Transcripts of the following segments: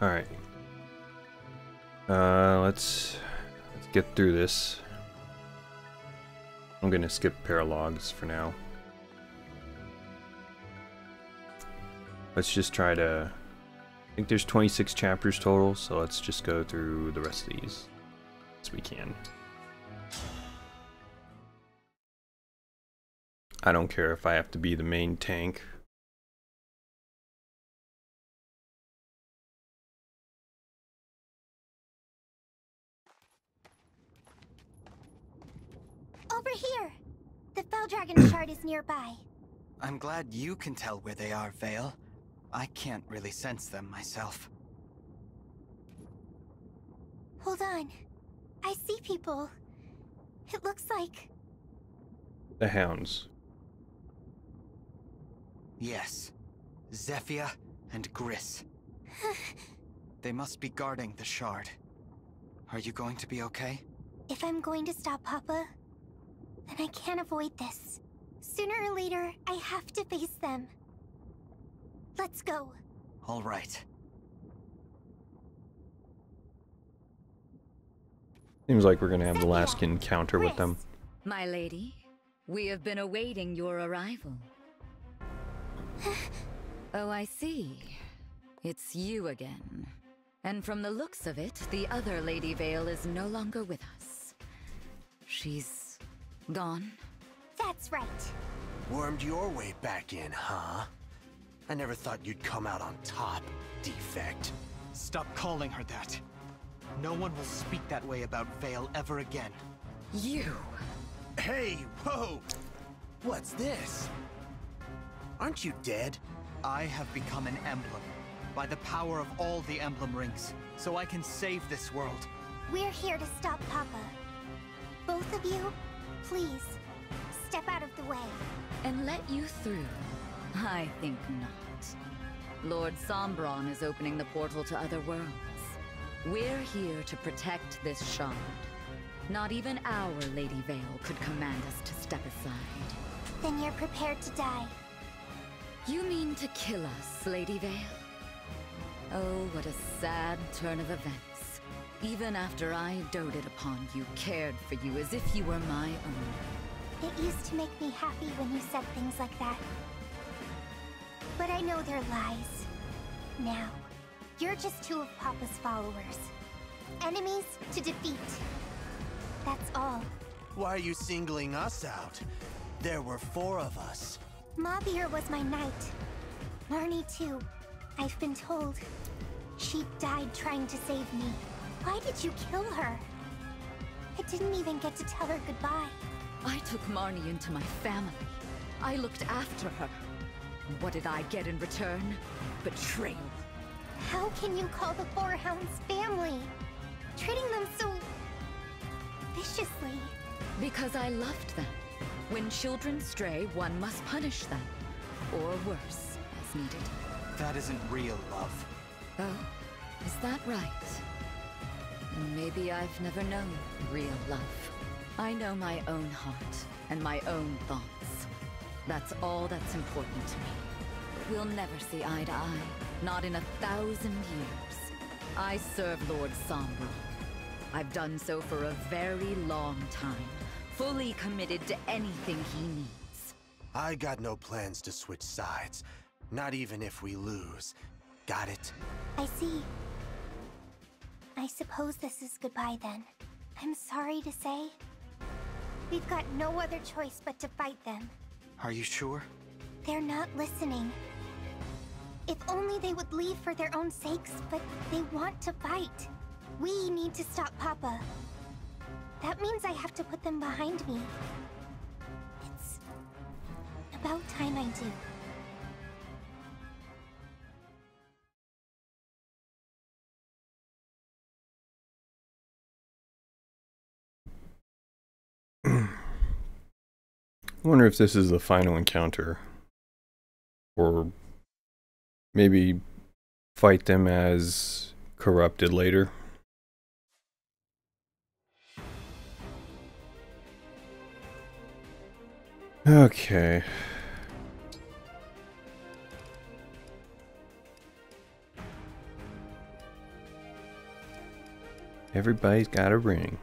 Alright. Uh, let's, let's get through this. I'm gonna skip paralogs for now. Let's just try to... I think there's 26 chapters total, so let's just go through the rest of these as we can. I don't care if I have to be the main tank. Over here! The Fell Dragon shard is nearby. I'm glad you can tell where they are, Veyle. I can't really sense them myself. Hold on. I see people. It looks like... The hounds. Yes. Zephia and Griss. they must be guarding the shard. Are you going to be okay? If I'm going to stop Papa, then I can't avoid this. Sooner or later, I have to face them. Let's go. All right. Seems like we're gonna have the last encounter with them. My lady, we have been awaiting your arrival. oh, I see. It's you again. And from the looks of it, the other Lady Veyle is no longer with us. She's gone? That's right. Wormed your way back in, huh? I never thought you'd come out on top, defect. Stop calling her that. No one will speak that way about Veyle ever again. You! Hey, whoa! What's this? Aren't you dead? I have become an emblem. By the power of all the emblem rings. So I can save this world. We're here to stop Papa. Both of you, please, step out of the way. And let you through? I think not. Lord Sombron is opening the portal to other worlds. We're here to protect this shard. Not even our Lady Veyle could command us to step aside. Then you're prepared to die. You mean to kill us, Lady Veyle? Oh, what a sad turn of events. Even after I doted upon you, cared for you as if you were my own. It used to make me happy when you said things like that. But I know they're lies. Now, you're just two of Papa's followers. Enemies to defeat. That's all. Why are you singling us out? There were four of us. Mauvier was my knight. Marni too. I've been told. She died trying to save me. Why did you kill her? I didn't even get to tell her goodbye. I took Marni into my family. I looked after her. What did I get in return? Betrayal. How can you call the Four Hounds family? Treating them so... viciously. Because I loved them. When children stray, one must punish them. Or worse, as needed. That isn't real love. Oh, is that right? Maybe I've never known real love. I know my own heart and my own thoughts. That's all that's important to me. We'll never see eye to eye, not in a thousand years. I serve Lord Sombron. I've done so for a very long time, fully committed to anything he needs. I got no plans to switch sides. Not even if we lose. Got it? I see. I suppose this is goodbye then. I'm sorry to say. We've got no other choice but to fight them. Are you sure? They're not listening. If only they would leave for their own sakes, but they want to fight. We need to stop Papa. That means I have to put them behind me. It's about time I do. Wonder if this is the final encounter. Or maybe fight them as corrupted later. Okay. Everybody's got a ring.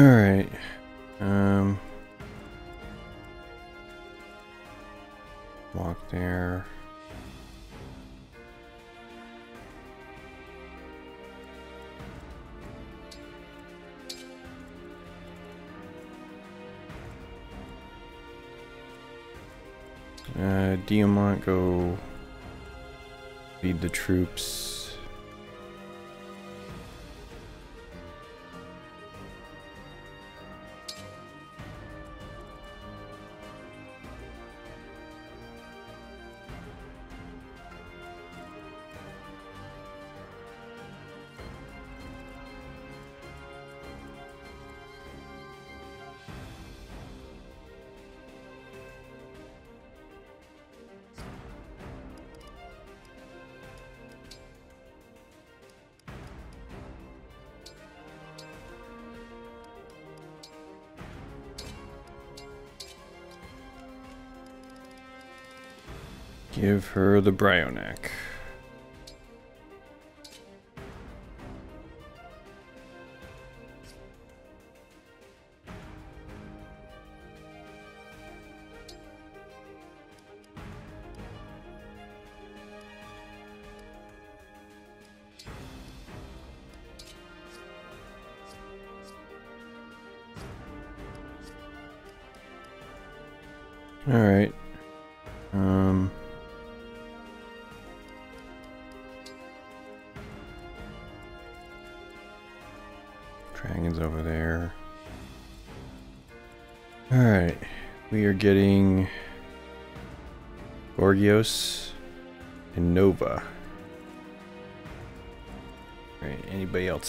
All right. Um walk there. Uh, Diamant go lead the troops. The Bryonac.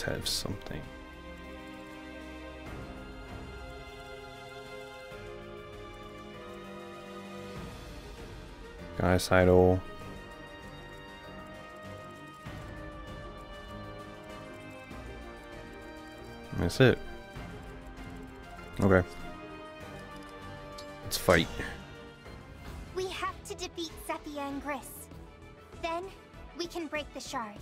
Have something? Gaius Idol. That's it. Okay. Let's fight. We have to defeat Zephia and Griss. Then, we can break the shard.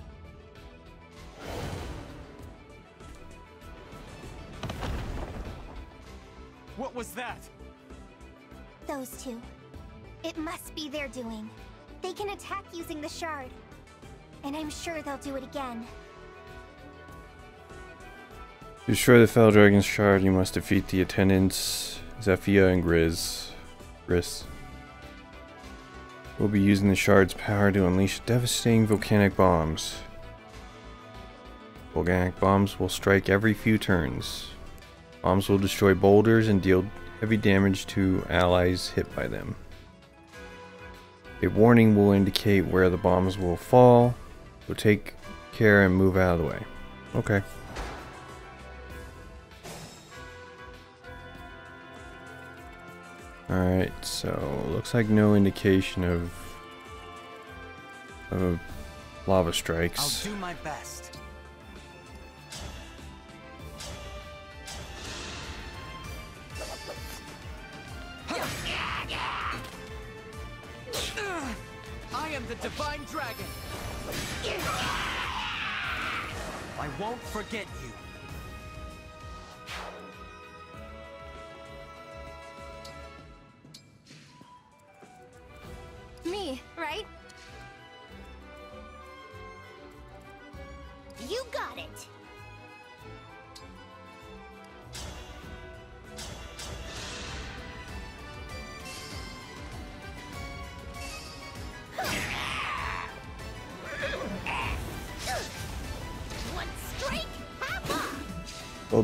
That? Those two. It must be their doing. They can attack using the shard. And I'm sure they'll do it again. To destroy the Fell Dragon's Shard, you must defeat the attendants, Zephia and Griss. Griss. We'll be using the shard's power to unleash devastating volcanic bombs. Volcanic bombs will strike every few turns. Bombs will destroy boulders and deal heavy damage to allies hit by them. A warning will indicate where the bombs will fall, so take care and move out of the way. Okay. Alright, so looks like no indication of of lava I'll strikes. do my best. The Divine Dragon. I won't forget you.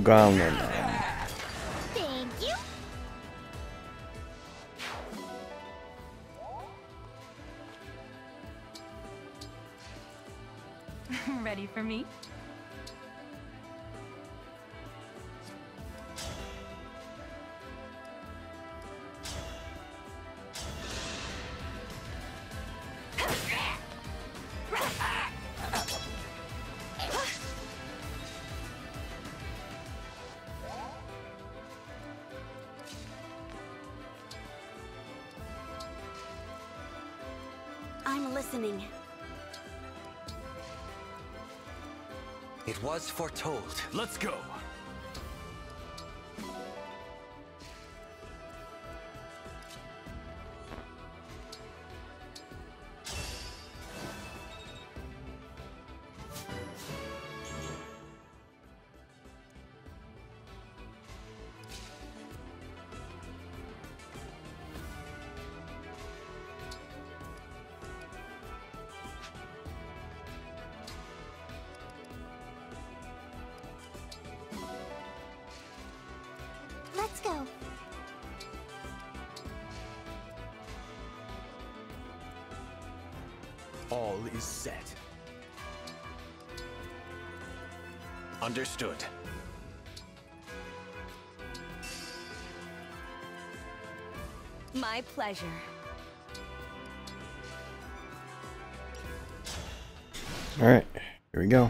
Thank was foretold. Let's go. Understood. My pleasure. Alright, here we go.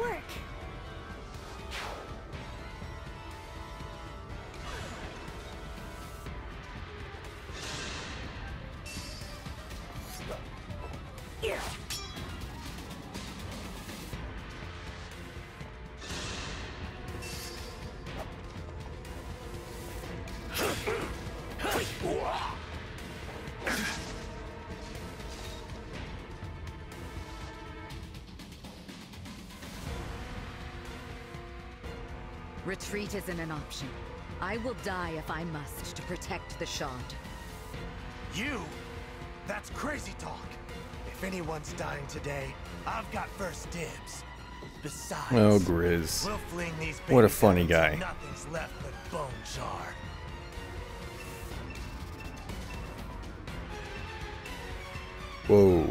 isn't an option. I will die if I must to protect the Shard. You? That's crazy talk. If anyone's dying today, I've got first dibs. Besides, Oh, Griss. we'll fling these What a funny guy. Nothing's left but bone char. Whoa.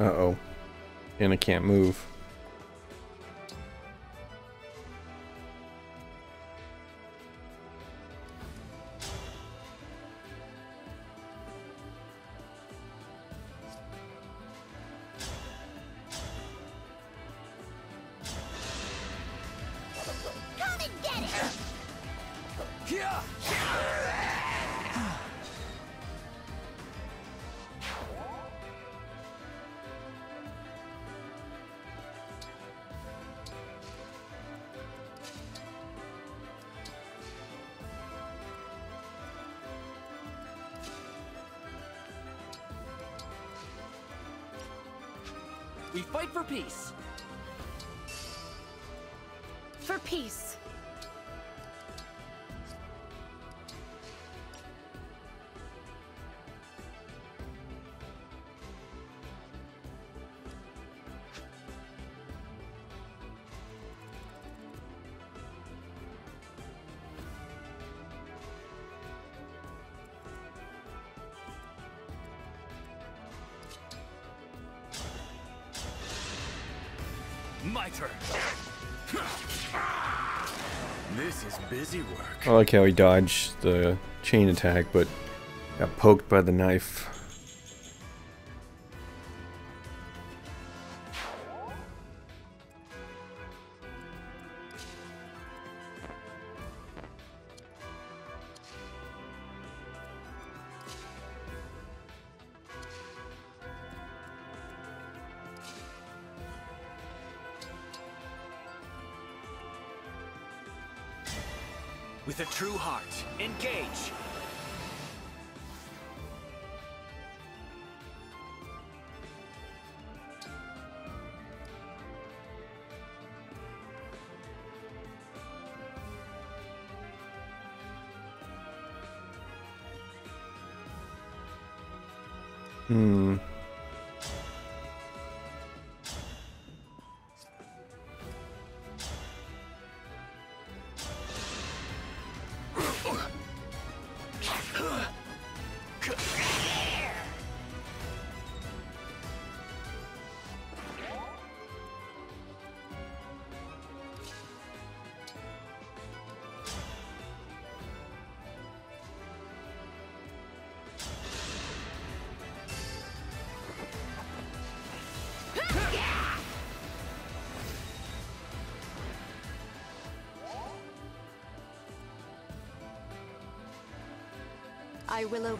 Uh oh. And I can't move. Peace. I like how he dodged the chain attack, but got poked by the knife.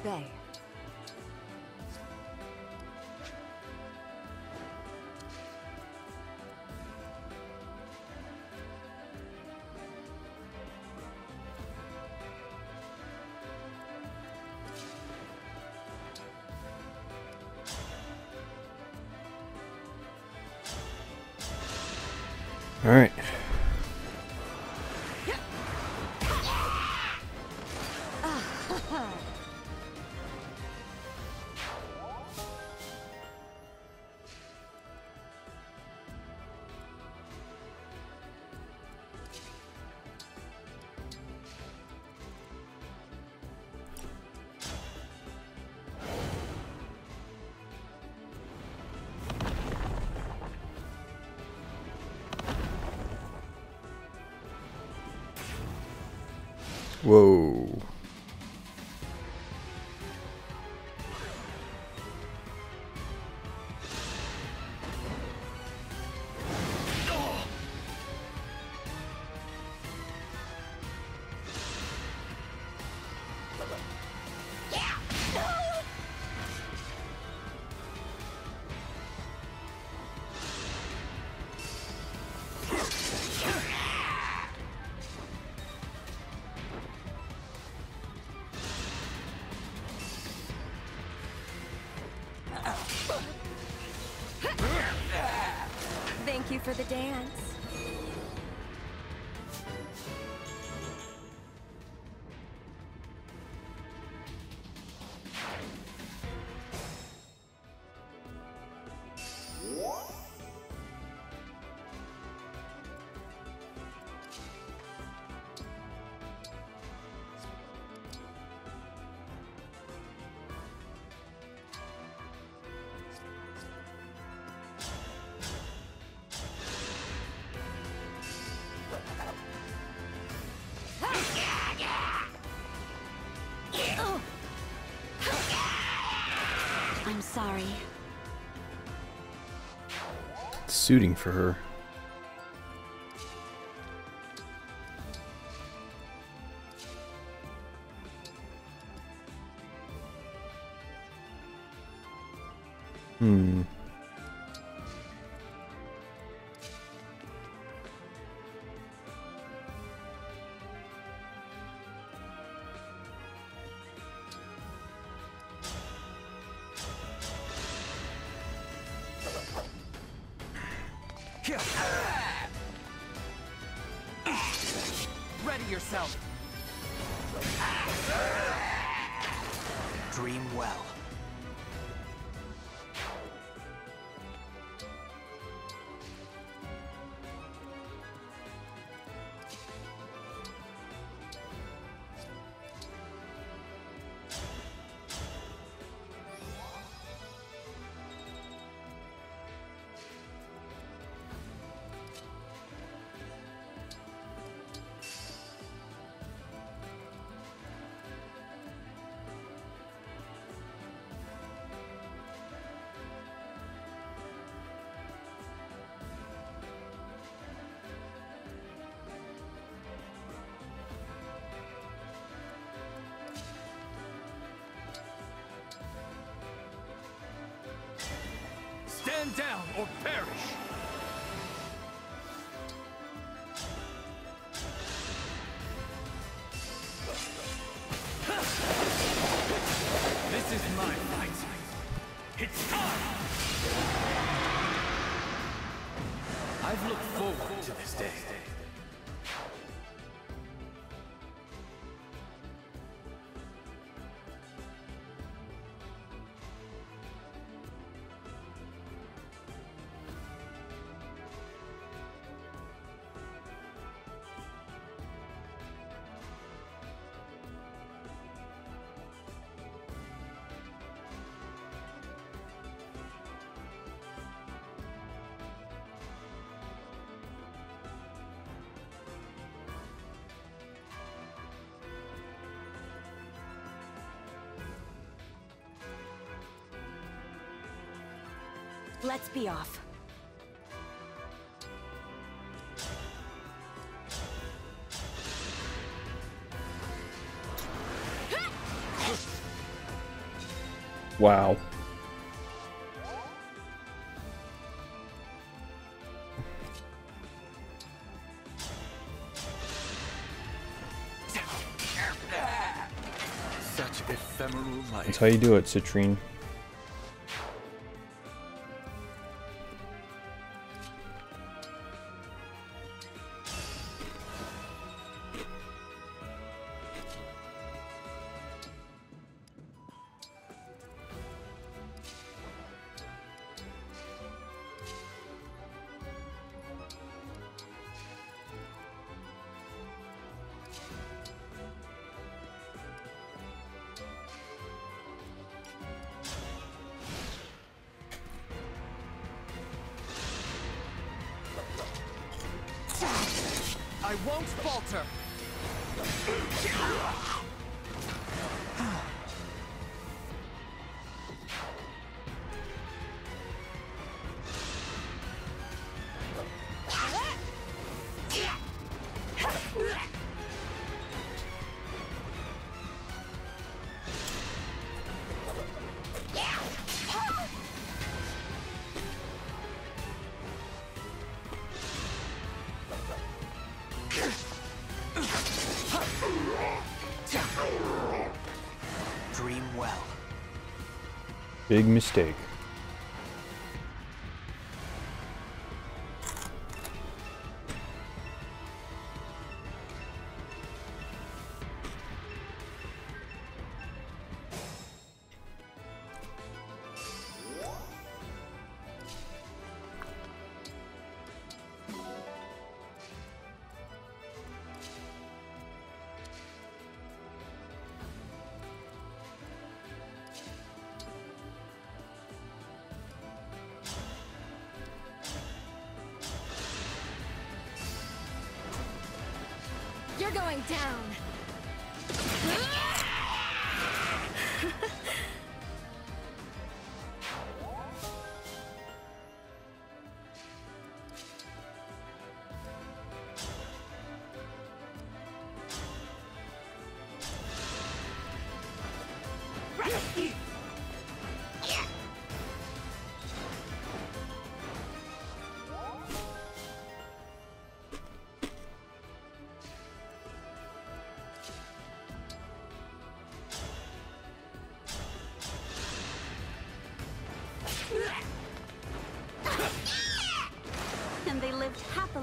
Obey. Whoa. Sorry. Suiting for her. Down or perish! Let's be off. Wow. Such ephemeral life. That's how you do it, Citrinne. I won't falter! Big mistake.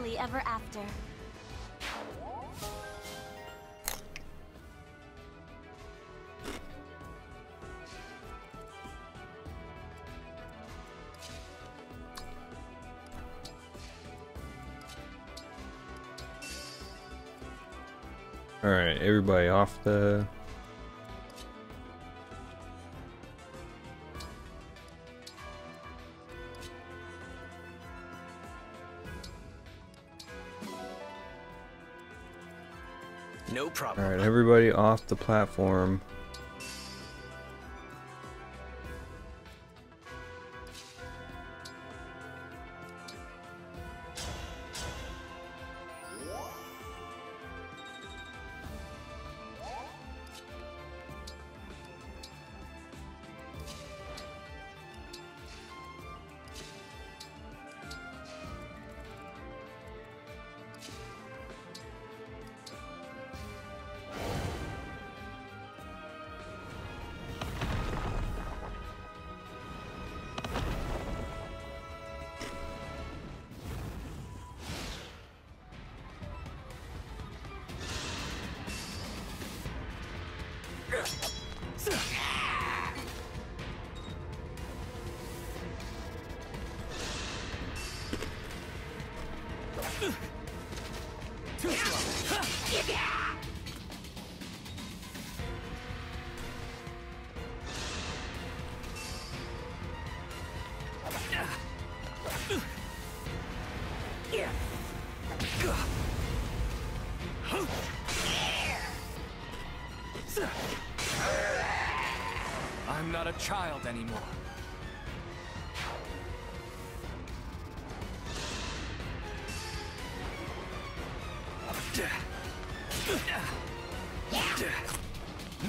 Happily ever after. Alright, everybody off the... Problem. Alright, everybody off the platform.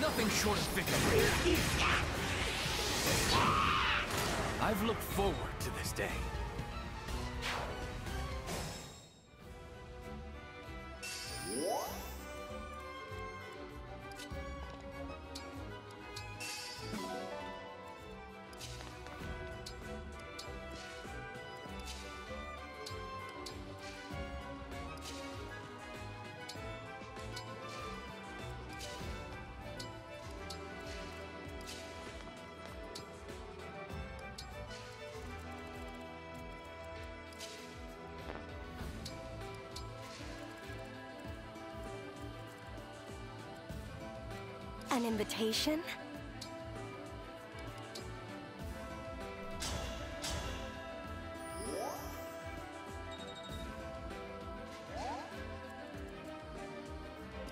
Nothing short of victory. I've looked forward to this day. Invitation?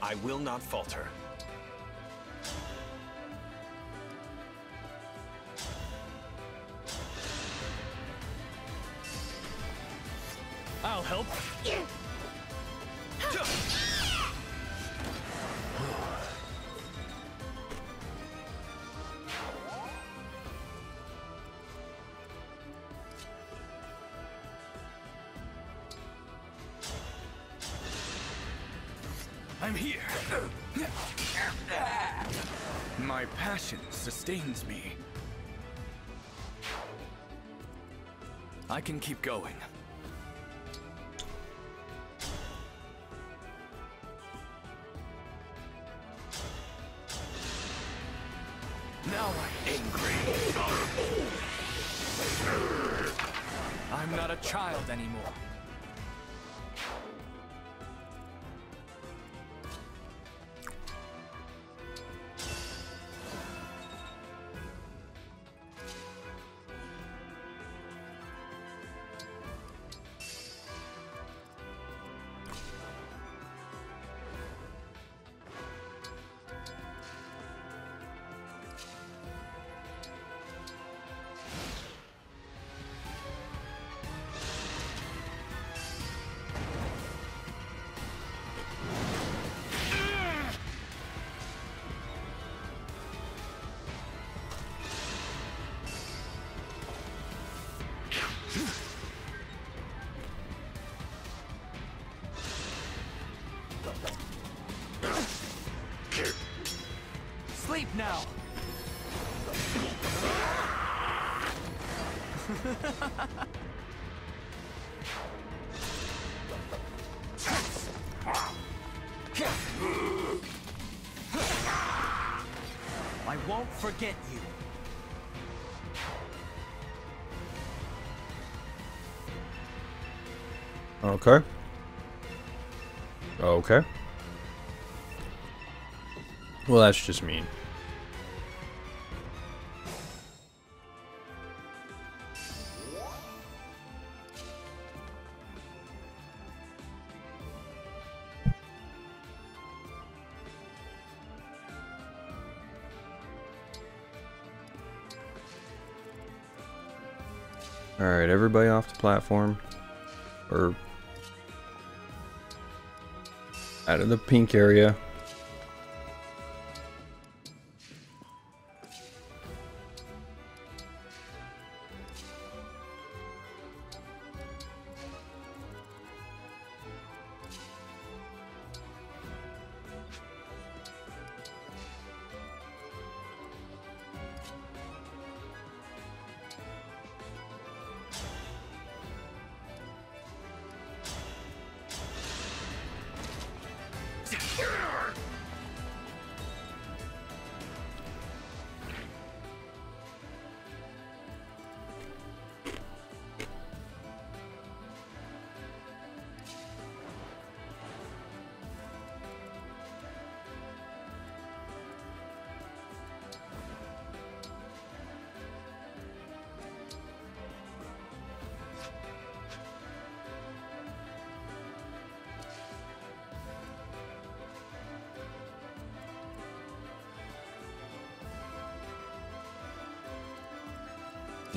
I will not falter. Sustains me. I can keep going. Forget you. Okay. Okay. Well, that's just mean. Platform. Or out of the pink area.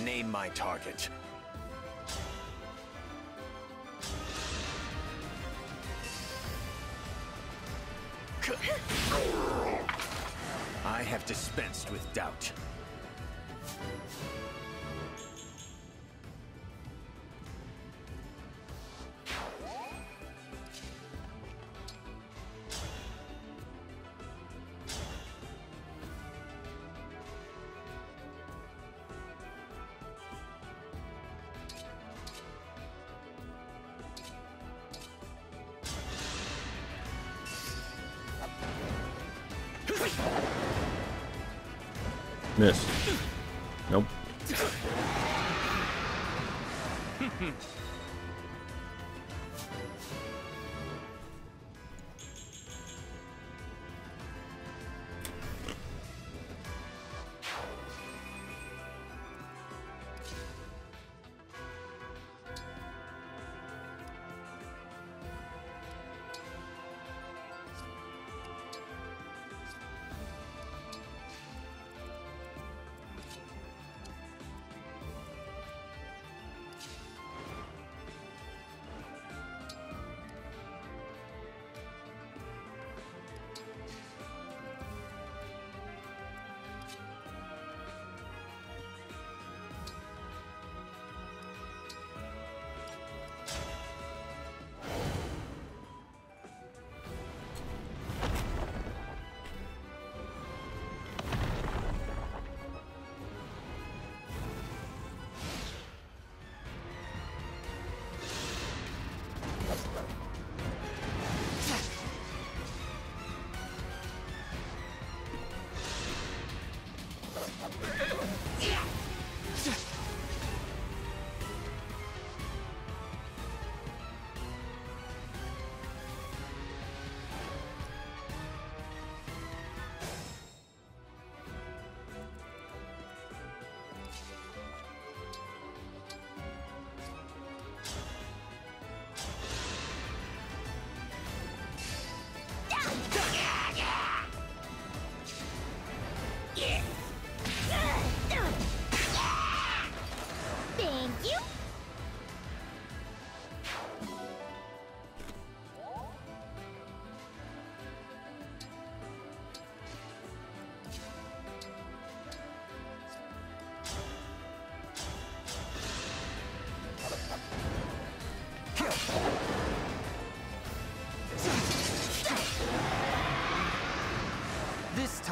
Name my target. Miss.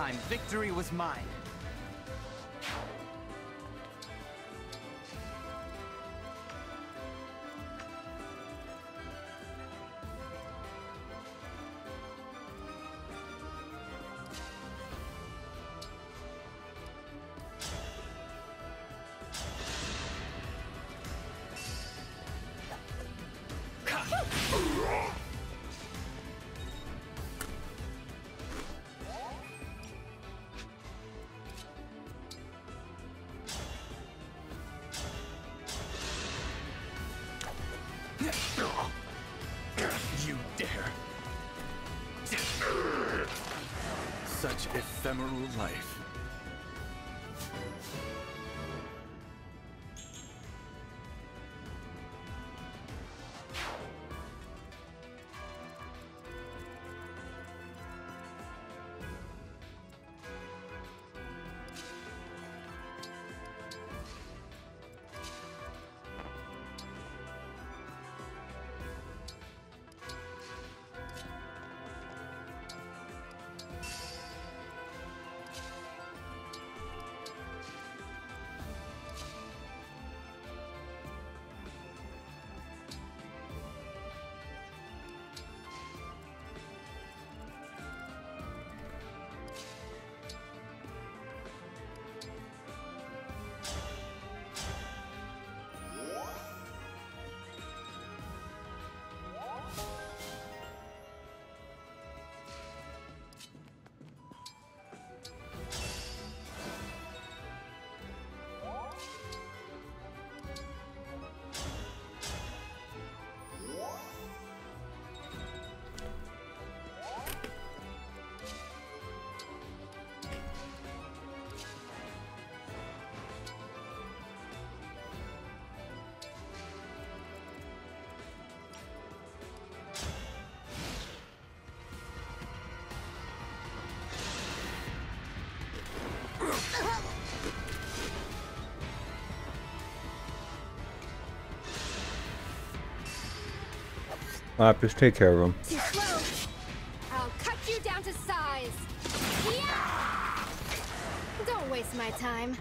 Time, victory was mine. You dare. Such ephemeral life. Lapis, take care of him. I'll cut you down to size. Yeah! Don't waste my time.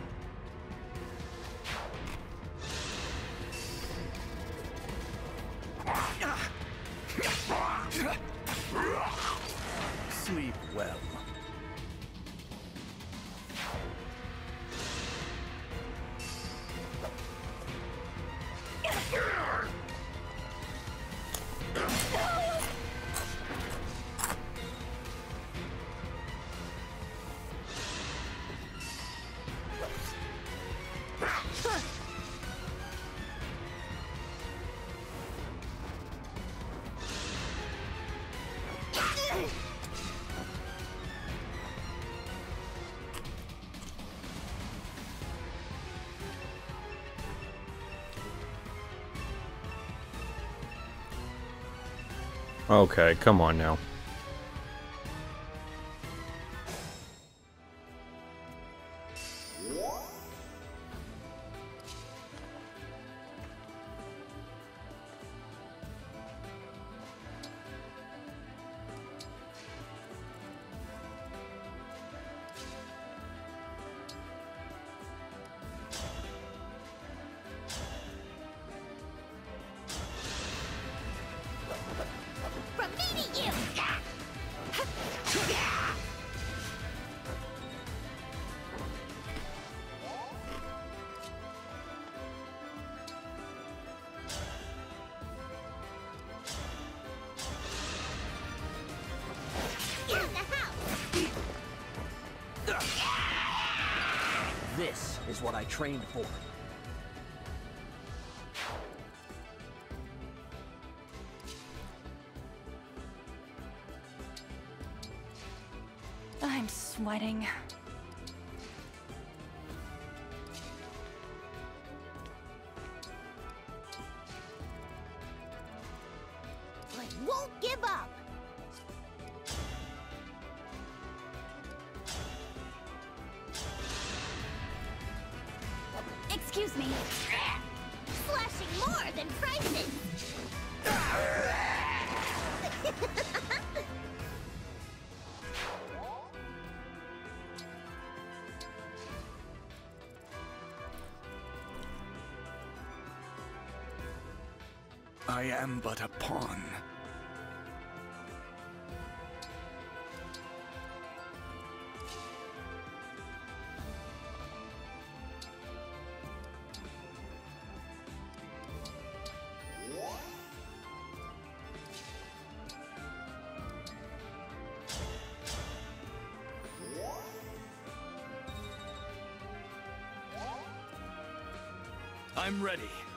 Okay, come on now. I trained for. I'm sweating. Excuse me. Slashing more than prices! I am but a pawn. I'm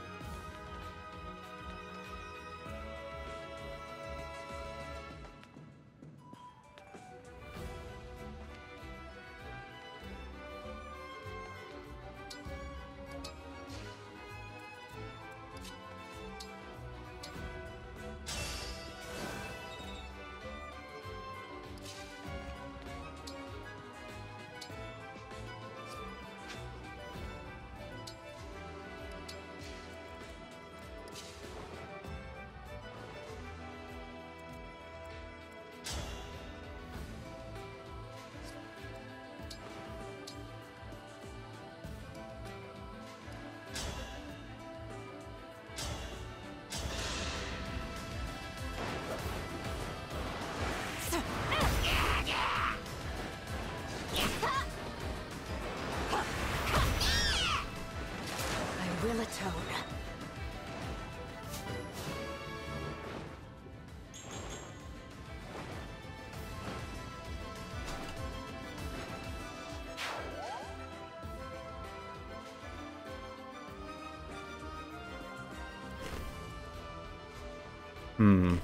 Hmm.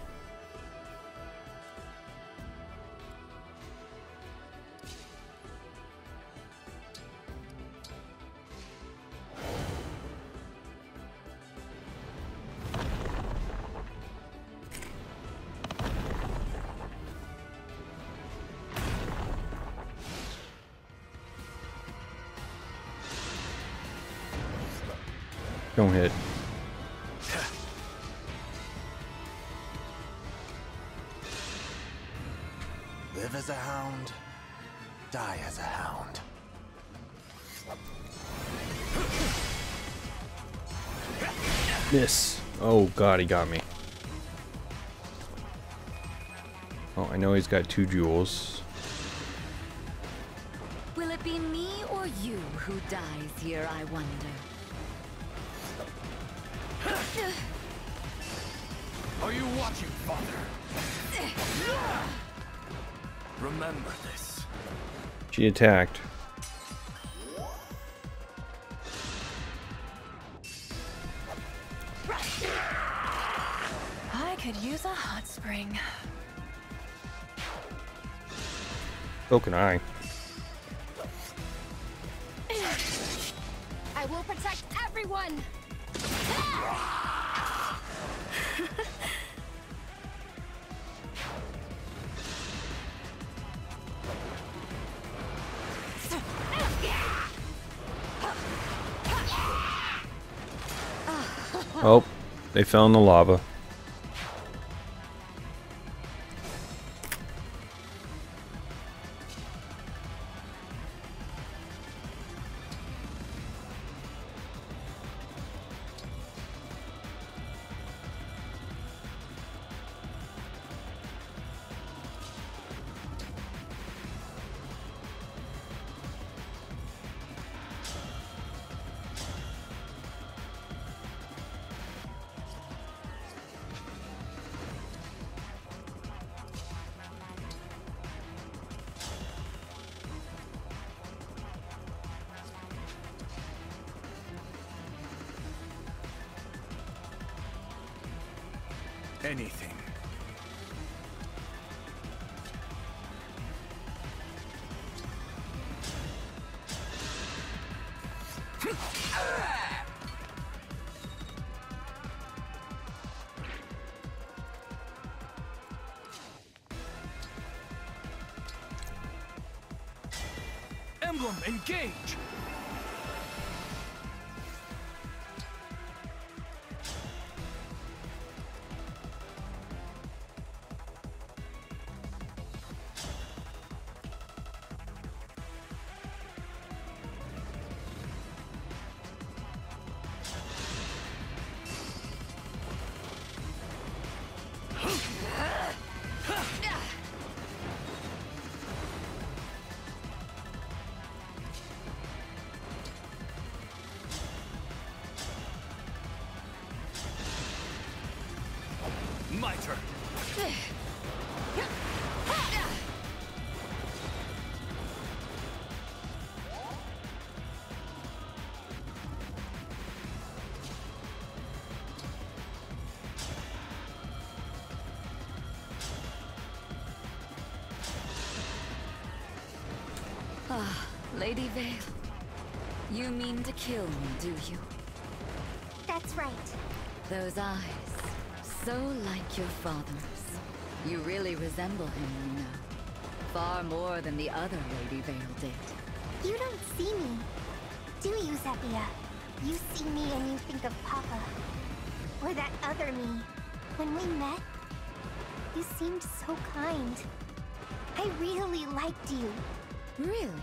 Don't hit. Live as a hound, die as a hound. Miss. Oh god, he got me. Oh, I know he's got two jewels. Will it be me or you who dies here, I wonder? She attacked. Fell in the lava. Lady Veyle. You mean to kill me, do you? That's right. Those eyes, so like your father's. You really resemble him, you know. Far more than the other Lady Veyle did. You don't see me. Do you, Zephia? You see me and you think of Papa. Or that other me. When we met, you seemed so kind. I really liked you. Really?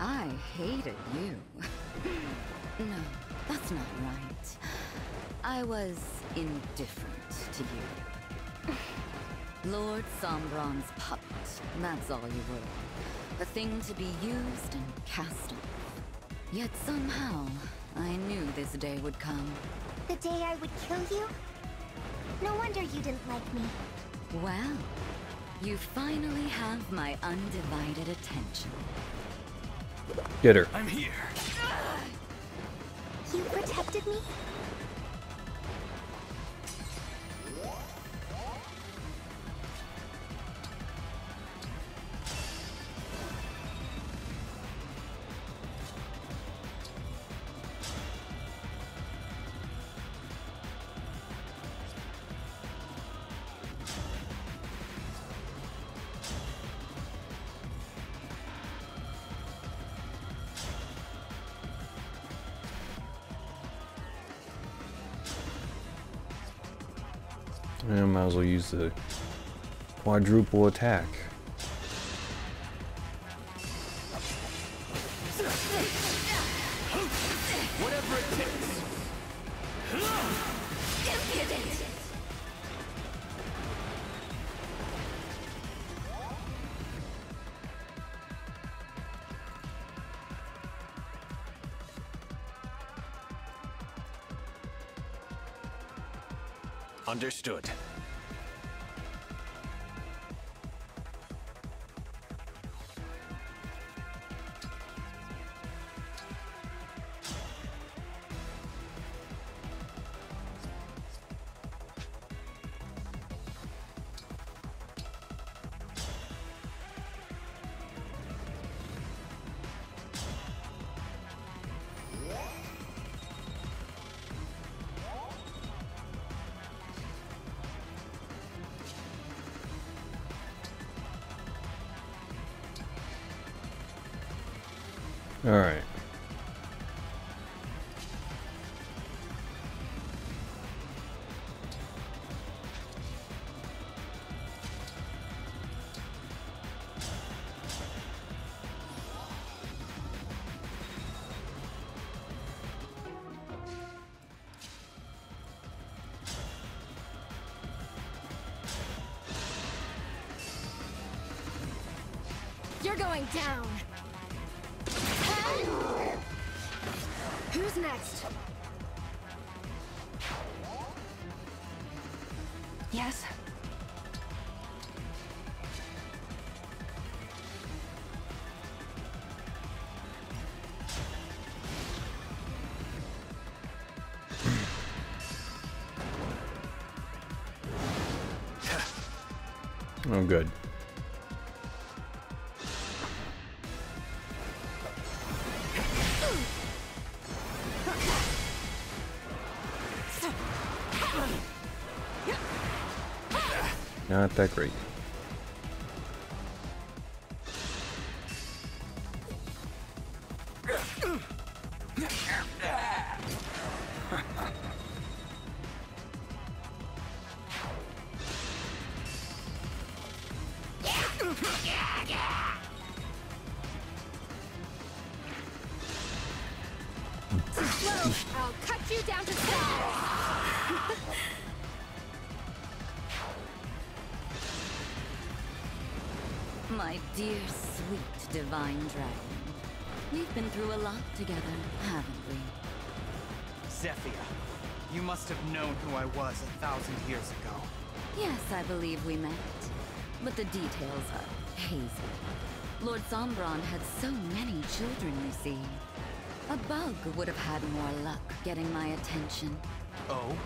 I hated you. no, that's not right. I was indifferent to you. Lord Sombron's puppet, that's all you were. A thing to be used and cast off. Yet somehow, I knew this day would come. The day I would kill you? No wonder you didn't like me. Well, you finally have my undivided attention. Get her. I'm here. You protected me? use the quadruple attack. Understood. Good. Not that great. I believe we met. But the details are hazy. Lord Sombron had so many children, you see. A bug would have had more luck getting my attention. Oh?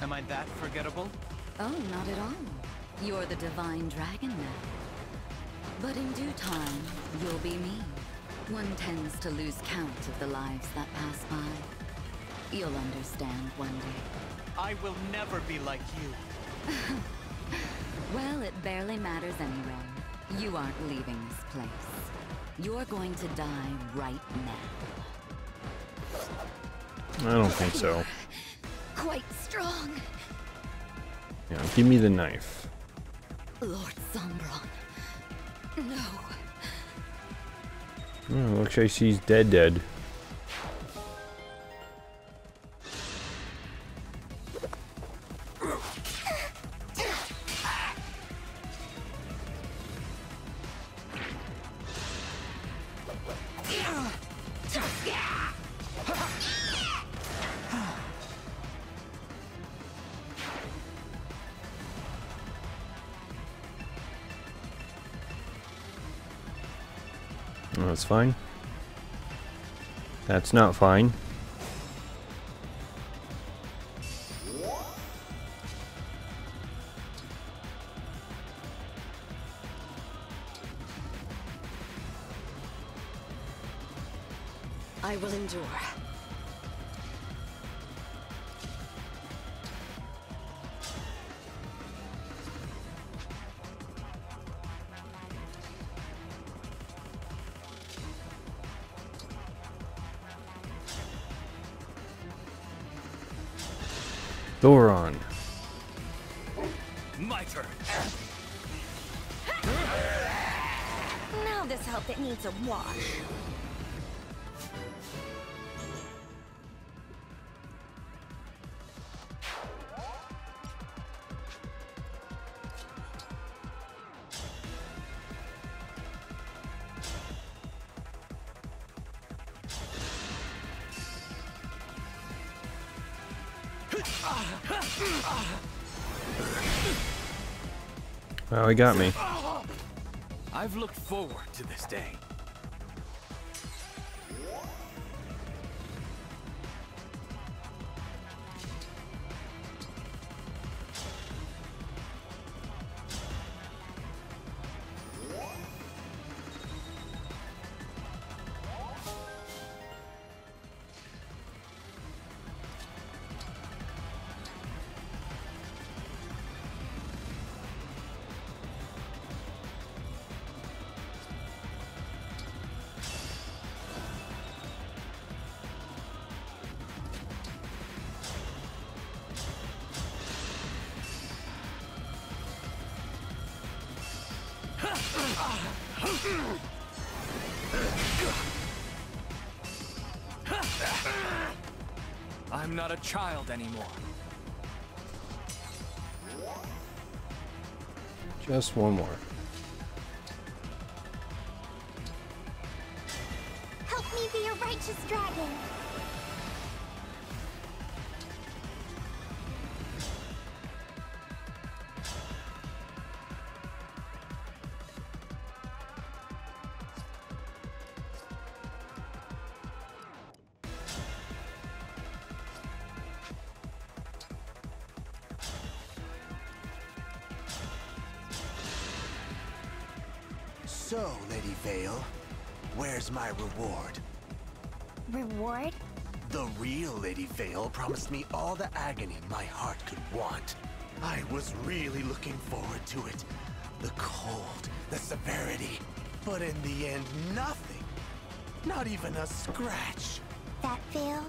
Am I that forgettable? Oh, not at all. You're the divine dragon now. But in due time, you'll be me. One tends to lose count of the lives that pass by. You'll understand one day. I will never be like you. Well, it barely matters anyway. You aren't leaving this place. You're going to die right now. I don't think so. Quite strong. Yeah, give me the knife. Lord Sombron. No. Oh, looks like she's dead dead. Fine. That's not fine. He got me. I've looked forward to this day. Child anymore. Just one more. So, Lady Veyle, where's my reward? Reward? The real Lady Veyle promised me all the agony my heart could want. I was really looking forward to it. The cold, the severity. But in the end, nothing. Not even a scratch. That Veyle?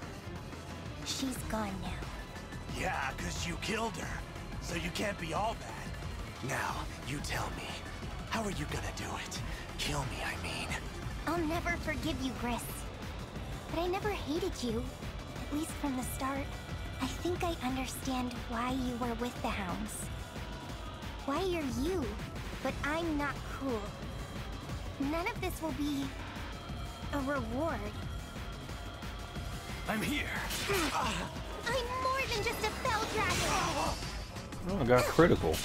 She's gone now. Yeah, because you killed her. So you can't be all bad. Now, you tell me. How are you gonna do it? Kill me, I mean. I'll never forgive you, Griss. But I never hated you. At least from the start. I think I understand why you were with the Hounds. Why you're you, but I'm not cool. None of this will be... a reward. I'm here. I'm more than just a fell dragon! Oh, I got critical.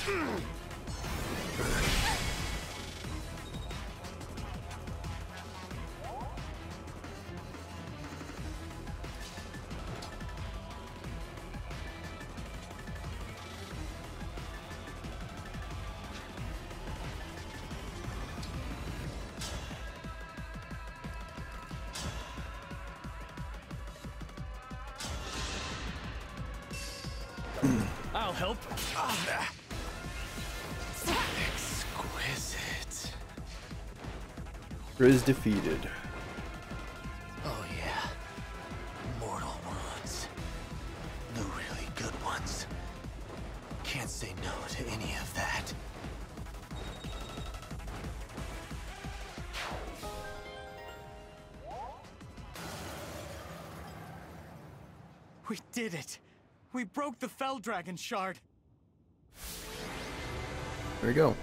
Griss defeated. Oh yeah. Mortal wounds. The really good ones. Can't say no to any of that. We did it! We broke the Fell Dragon shard! There we go.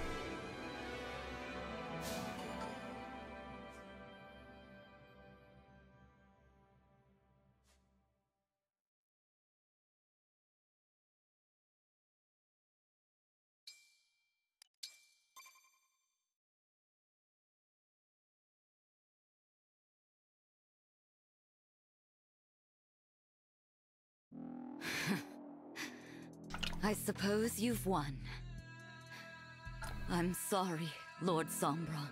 You've won. I'm sorry, Lord Sombron.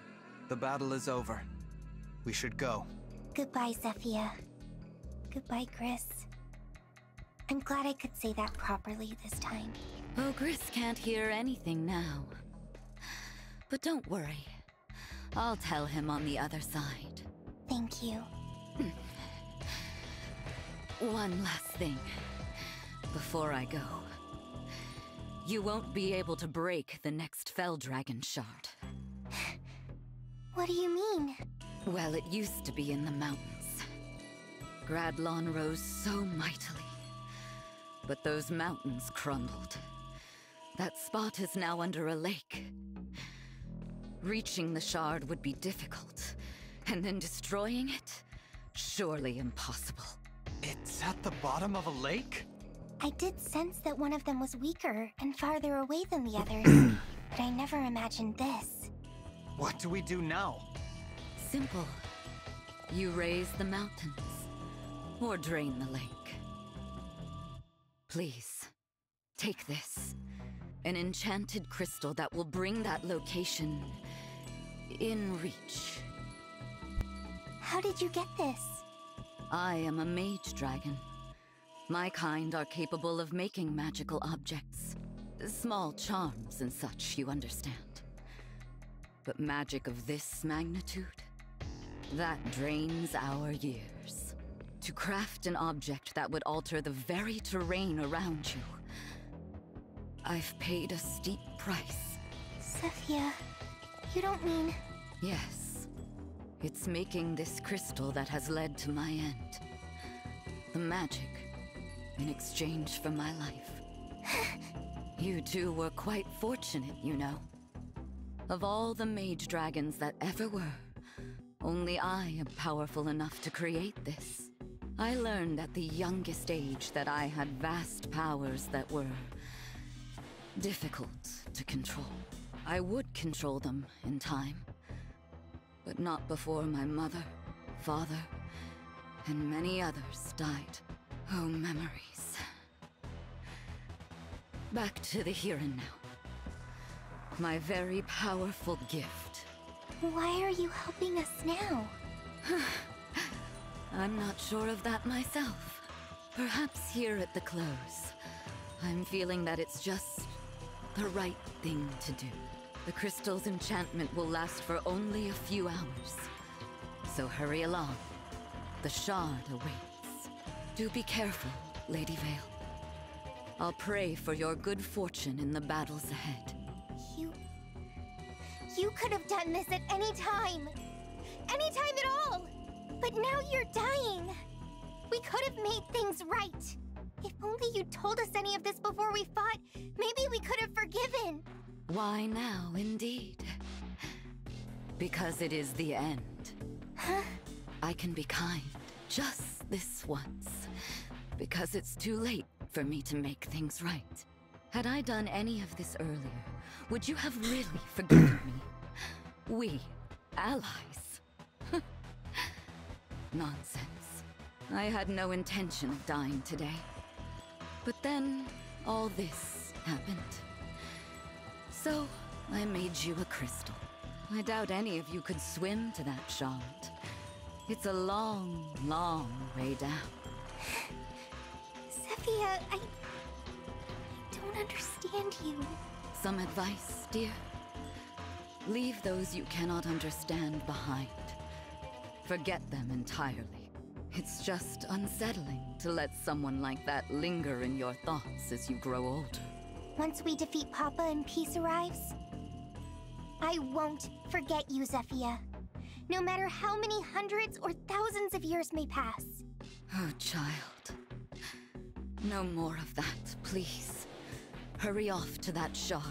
The battle is over. We should go. Goodbye, Zephia. Goodbye, Griss. I'm glad I could say that properly this time. Oh, Griss can't hear anything now. But don't worry. I'll tell him on the other side. Thank you. Hmm. One last thing. Before I go. You won't be able to break the next Fell Dragon shard. What do you mean? Well, it used to be in the mountains. Gradlon rose so mightily. But those mountains crumbled. That spot is now under a lake. Reaching the shard would be difficult, and then destroying it? Surely impossible. It's at the bottom of a lake? I did sense that one of them was weaker and farther away than the others, but I never imagined this. What do we do now? Simple. You raise the mountains, or drain the lake. Please, take this. An enchanted crystal that will bring that location in reach. How did you get this? I am a mage dragon. My kind are capable of making magical objects. Small charms and such, you understand. But magic of this magnitude? That drains our years. To craft an object that would alter the very terrain around you. I've paid a steep price. Zephia, you don't mean... Yes. It's making this crystal that has led to my end. The magic, in exchange for my life. you two were quite fortunate, you know. Of all the mage dragons that ever were, only I am powerful enough to create this. I learned at the youngest age that I had vast powers that were... difficult to control. I would control them in time. But not before my mother, father, and many others died. Oh, memories. Back to the here and now. My very powerful gift. Why are you helping us now? I'm not sure of that myself. Perhaps here at the close, I'm feeling that it's just the right thing to do. The crystal's enchantment will last for only a few hours. So hurry along. The shard awaits. Do be careful, Lady Veyle. I'll pray for your good fortune in the battles ahead. You... You could have done this at any time! Any time at all! But now you're dying! We could have made things right! If only you'd told us any of this before we fought, maybe we could have forgiven! Why now, indeed? Because it is the end. Huh? I can be kind, just this once. Because it's too late for me to make things right. Had I done any of this earlier, would you have really forgiven me? We, allies. Nonsense. I had no intention of dying today. But then, all this happened. So, I made you a crystal. I doubt any of you could swim to that shard. It's a long, long way down. Zephia, I... I don't understand you. Some advice, dear? Leave those you cannot understand behind. Forget them entirely. It's just unsettling to let someone like that linger in your thoughts as you grow older. Once we defeat Papa and peace arrives, I won't forget you, Zephia. No matter how many hundreds or thousands of years may pass. Oh, child. No more of that, please. Hurry off to that shard.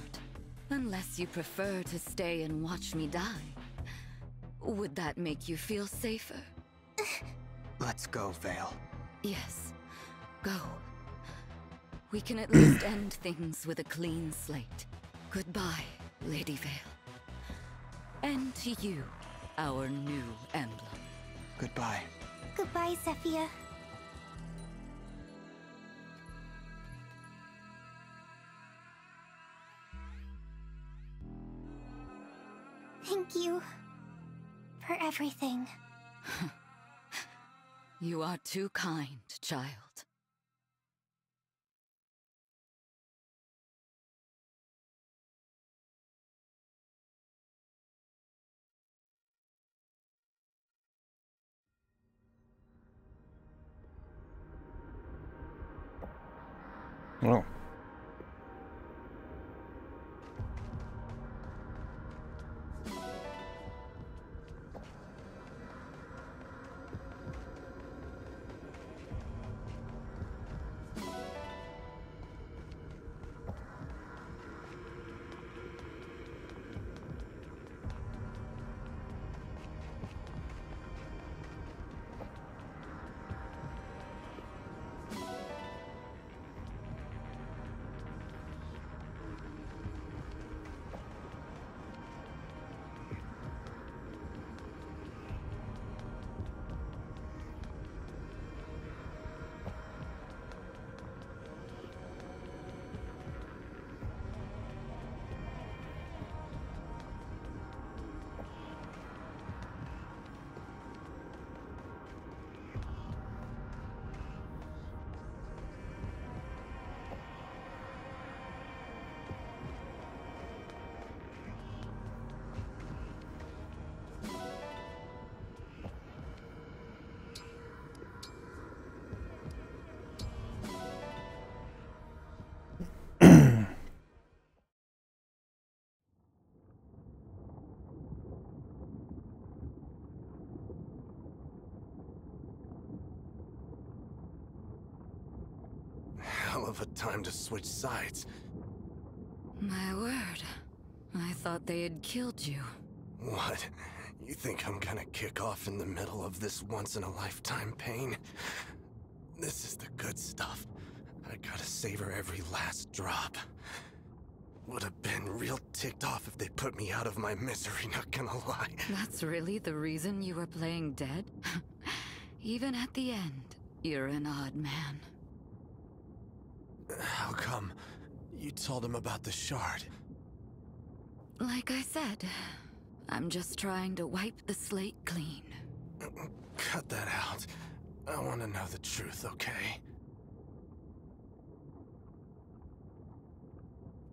Unless you prefer to stay and watch me die. Would that make you feel safer? Let's go, Veyle. Yes, go. We can at least end things with a clean slate. Goodbye, Lady Veyle. And to you, our new emblem. Goodbye. Goodbye, Zephia. Thank you for everything. you are too kind, child. Oh. Hell of a time to switch sides. My word. I thought they had killed you. What? You think I'm gonna kick off in the middle of this once-in-a-lifetime pain? This is the good stuff. I gotta savor every last drop. Would have been real ticked off if they put me out of my misery, not gonna lie. That's really the reason you were playing dead? Even at the end, you're an odd man. How come? You told him about the shard. Like I said, I'm just trying to wipe the slate clean. Cut that out. I want to know the truth, okay?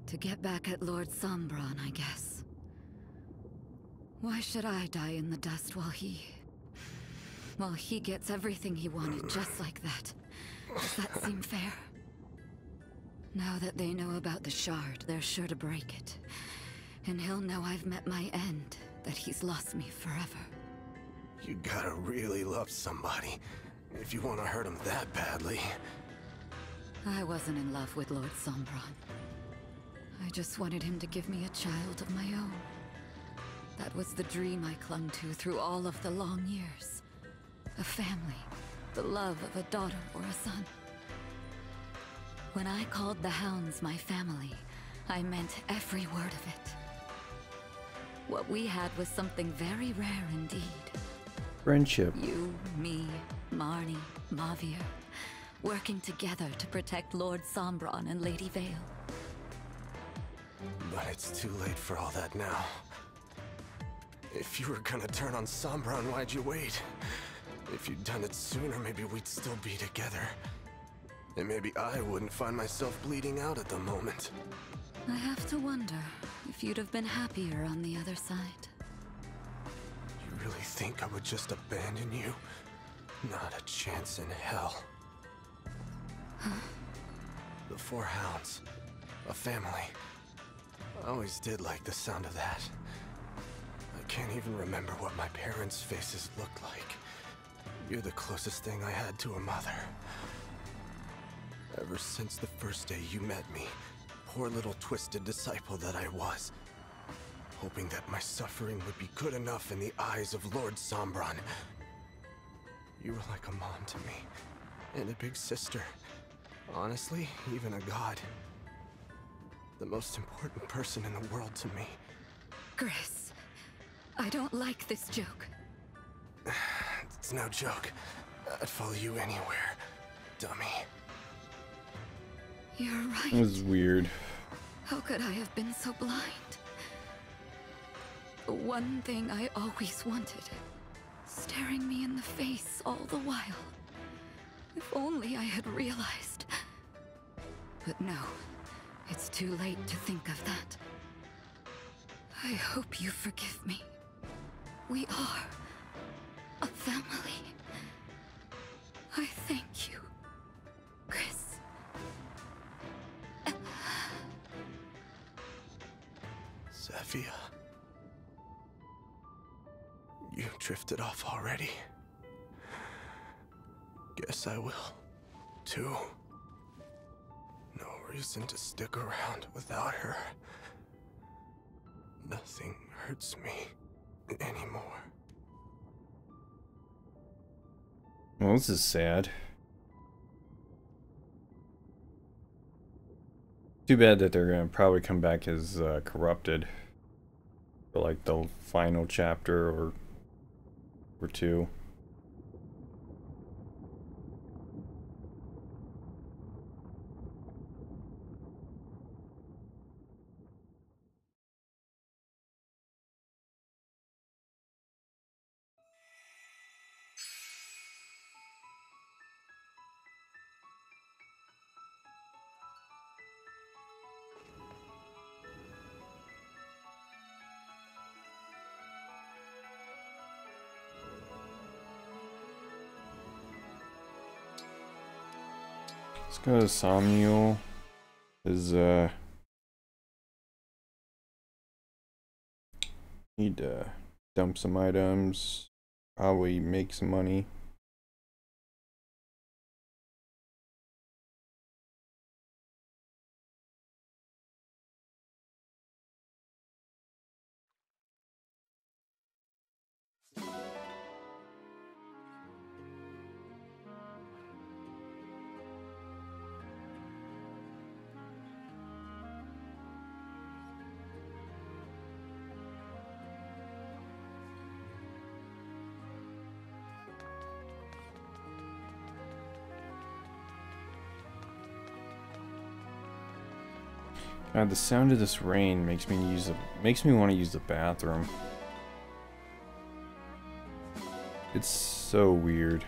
To get back at Lord Sombron, I guess. Why should I die in the dust while he... While he gets everything he wanted just like that? Does that seem fair? Now that they know about the shard, they're sure to break it. And he'll know I've met my end, that he's lost me forever. You gotta really love somebody if you want to hurt him that badly. I wasn't in love with Lord Sombron. I just wanted him to give me a child of my own. That was the dream I clung to through all of the long years. A family, the love of a daughter or a son. When I called the Hounds my family, I meant every word of it. What we had was something very rare indeed. Friendship. You, me, Marni, Mauvier, working together to protect Lord Sombron and Lady Veyle. But it's too late for all that now. If you were gonna turn on Sombron, why'd you wait? If you'd done it sooner, maybe we'd still be together. And maybe I wouldn't find myself bleeding out at the moment. I have to wonder if you'd have been happier on the other side. You really think I would just abandon you? Not a chance in hell. the Four Hounds. A family. I always did like the sound of that. I can't even remember what my parents' faces looked like. You're the closest thing I had to a mother. Ever since the first day you met me, poor little twisted disciple that I was. Hoping that my suffering would be good enough in the eyes of Lord Sombron. You were like a mom to me, and a big sister. Honestly, even a god. The most important person in the world to me. Griss, I don't like this joke. It's no joke. I'd follow you anywhere, dummy. You're right. It was weird. How could I have been so blind? The one thing I always wanted. Staring me in the face all the while. If only I had realized. But no, it's too late to think of that. I hope you forgive me. We are a family. I thank you, Griss. Zephia. You drifted off already. Guess I will, too. No reason to stick around without her. Nothing hurts me anymore. Well, this is sad. Too bad that they're gonna probably come back as uh, corrupted for like the final chapter or or two. Somniel. Is uh need to dump some items, probably make some money. God, the sound of this rain makes me use the makes me want to use the bathroom. It's so weird.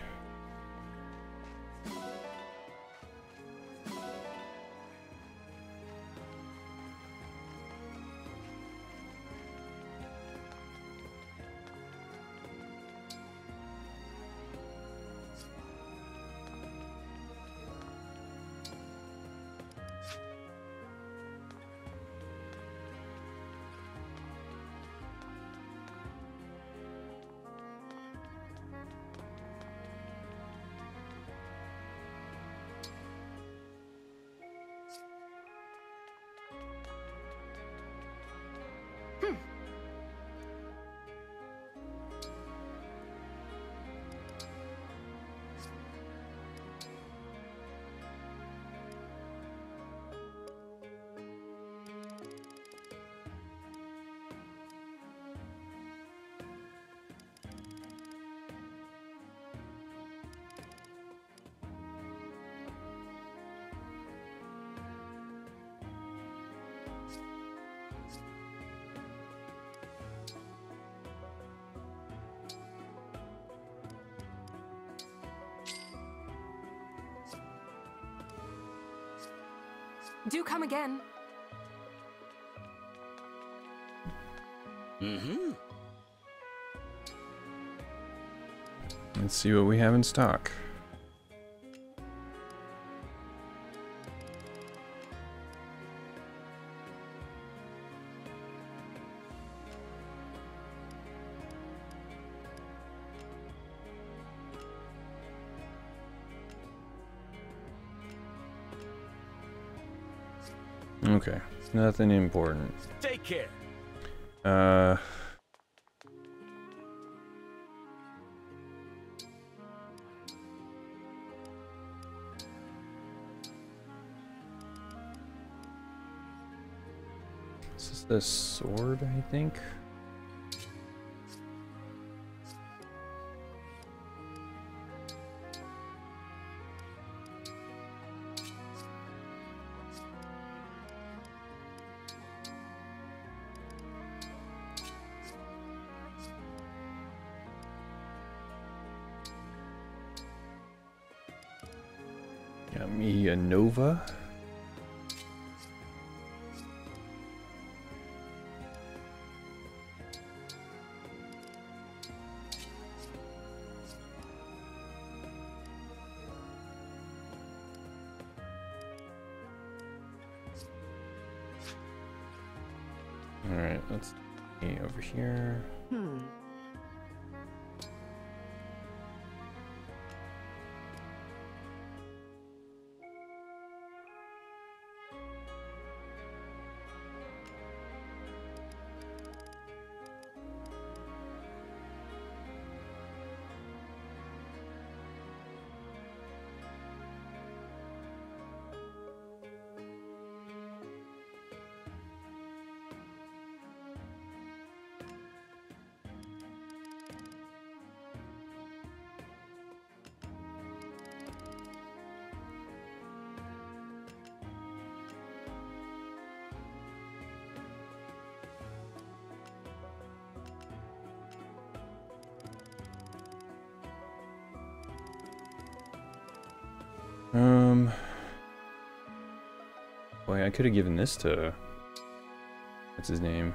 See what we have in stock. Okay, nothing important. Take care. Uh. The sword, I think. Got Nova. I could have given this to. What's his name?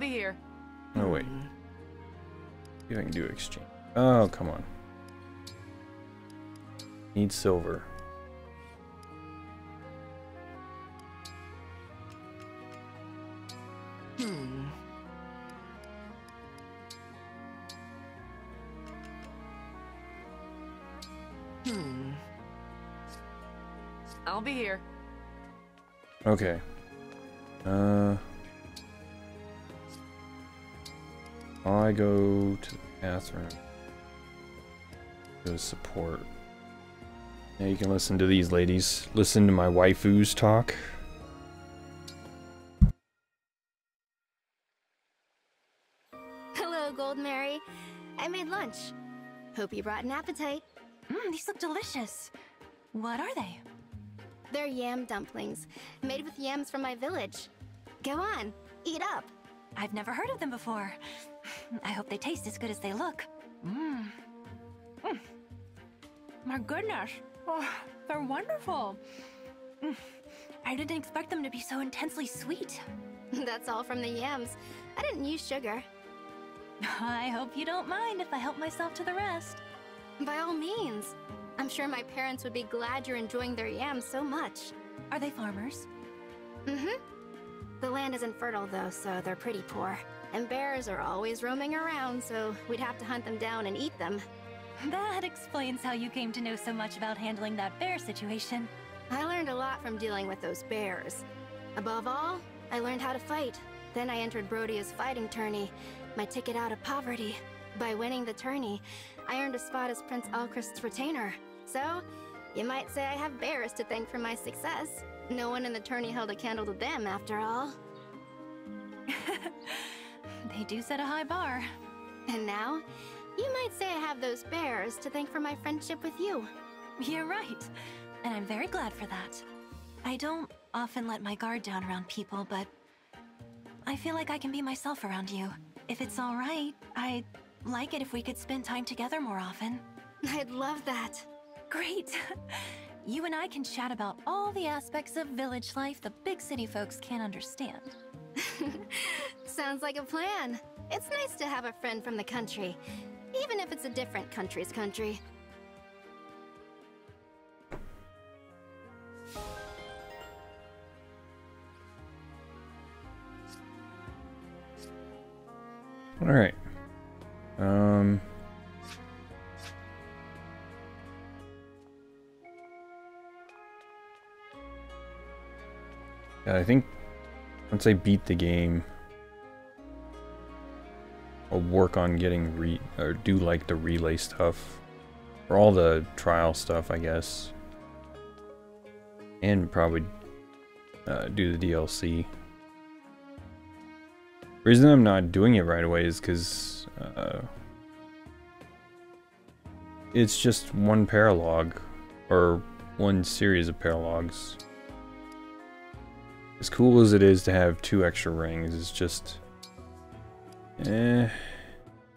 be here. Oh, wait. See if I can do exchange. Oh, come on. Need silver. Hmm. Hmm. I'll be here. Okay. You can listen to these ladies. Listen to my waifus talk. Hello, Goldmary. I made lunch. Hope you brought an appetite. Mmm, these look delicious. What are they? They're yam dumplings, made with yams from my village. Go on, eat up. I've never heard of them before. I hope they taste as good as they look. Mmm. Mm. My goodness. Oh, they're wonderful. Mm. I didn't expect them to be so intensely sweet. That's all from the yams. I didn't use sugar. I hope you don't mind if I help myself to the rest. By all means. I'm sure my parents would be glad you're enjoying their yams so much. Are they farmers? Mm-hmm. The land isn't fertile though, so they're pretty poor. And bears are always roaming around, so we'd have to hunt them down and eat them. That explains how you came to know so much about handling that bear situation. I learned a lot from dealing with those bears. Above all, I learned how to fight. Then I entered Brodia's fighting tourney, my ticket out of poverty. By winning the tourney, I earned a spot as Prince Alcryst's retainer. So, you might say I have bears to thank for my success. No one in the tourney held a candle to them, after all. they do set a high bar. And now, you might say I have those bears to thank for my friendship with you. You're right, and I'm very glad for that. I don't often let my guard down around people, but I feel like I can be myself around you. If it's alright, I'd like it if we could spend time together more often. I'd love that. Great! You and I can chat about all the aspects of village life the big city folks can't understand. Sounds like a plan. It's nice to have a friend from the country, even if it's a different country's country. All right. Um. I think once I beat the game, work on getting re or do like the relay stuff or all the trial stuff, I guess, and probably uh, do the DLC. reason I'm not doing it right away is because uh, it's just one paralog or one series of paralogs. As cool as it is to have two extra rings, it's just... Eh...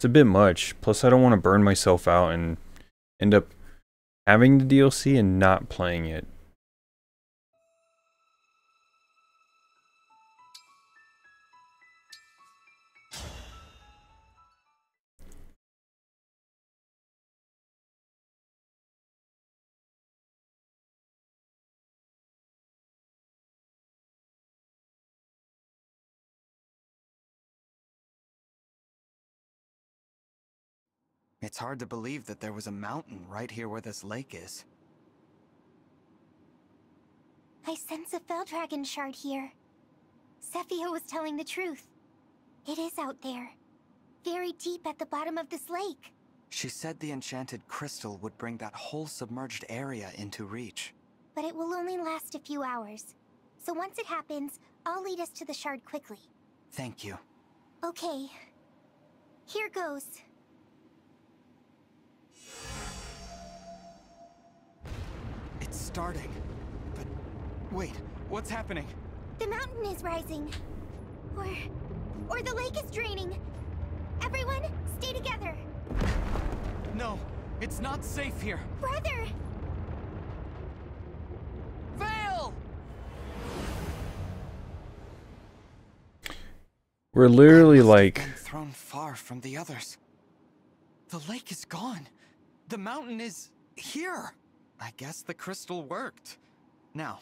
It's a bit much. Plus, I don't want to burn myself out and end up having the DLC and not playing it. It's hard to believe that there was a mountain right here where this lake is. I sense a Fell Dragon shard here. Zephia was telling the truth. It is out there. Very deep at the bottom of this lake. She said the enchanted crystal would bring that whole submerged area into reach. But it will only last a few hours. So once it happens, I'll lead us to the shard quickly. Thank you. Okay. Here goes. It's starting. But wait, what's happening? The mountain is rising. Or... or the lake is draining. Everyone, stay together. No, it's not safe here. Brother! Veyle! We're literally like... Thrown far from the others. The lake is gone. The mountain is here. I guess the crystal worked. Now,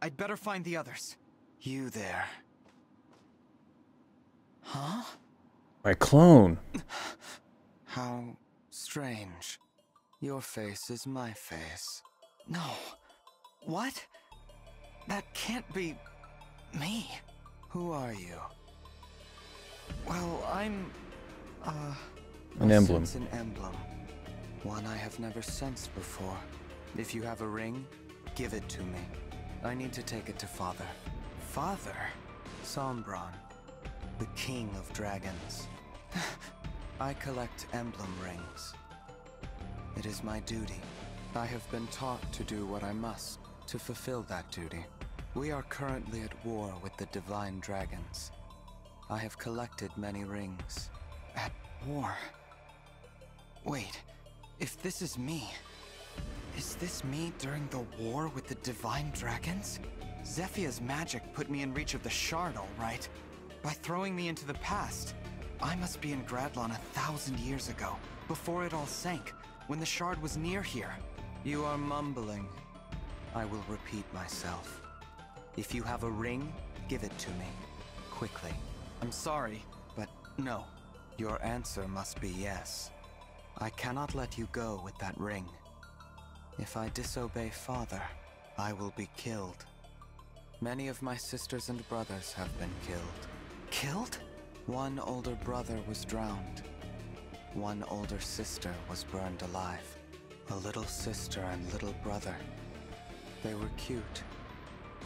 I'd better find the others. You there. Huh? My clone. How strange. Your face is my face. No. What? That can't be... me. Who are you? Well, I'm... Uh... An emblem. an emblem. One I have never sensed before. If you have a ring, give it to me. I need to take it to Father. Father? Sombron, the king of dragons. I collect emblem rings. It is my duty. I have been taught to do what I must to fulfill that duty. We are currently at war with the divine dragons. I have collected many rings. At war? Wait, if this is me, is this me during the war with the divine dragons? Zephia's magic put me in reach of the shard, all right. By throwing me into the past. I must be in Gradlon a thousand years ago, before it all sank, when the shard was near here. You are mumbling. I will repeat myself. If you have a ring, give it to me. Quickly. I'm sorry, but no. Your answer must be yes. I cannot let you go with that ring. If I disobey Father, I will be killed. Many of my sisters and brothers have been killed. Killed? One older brother was drowned. One older sister was burned alive. A little sister and little brother. They were cute,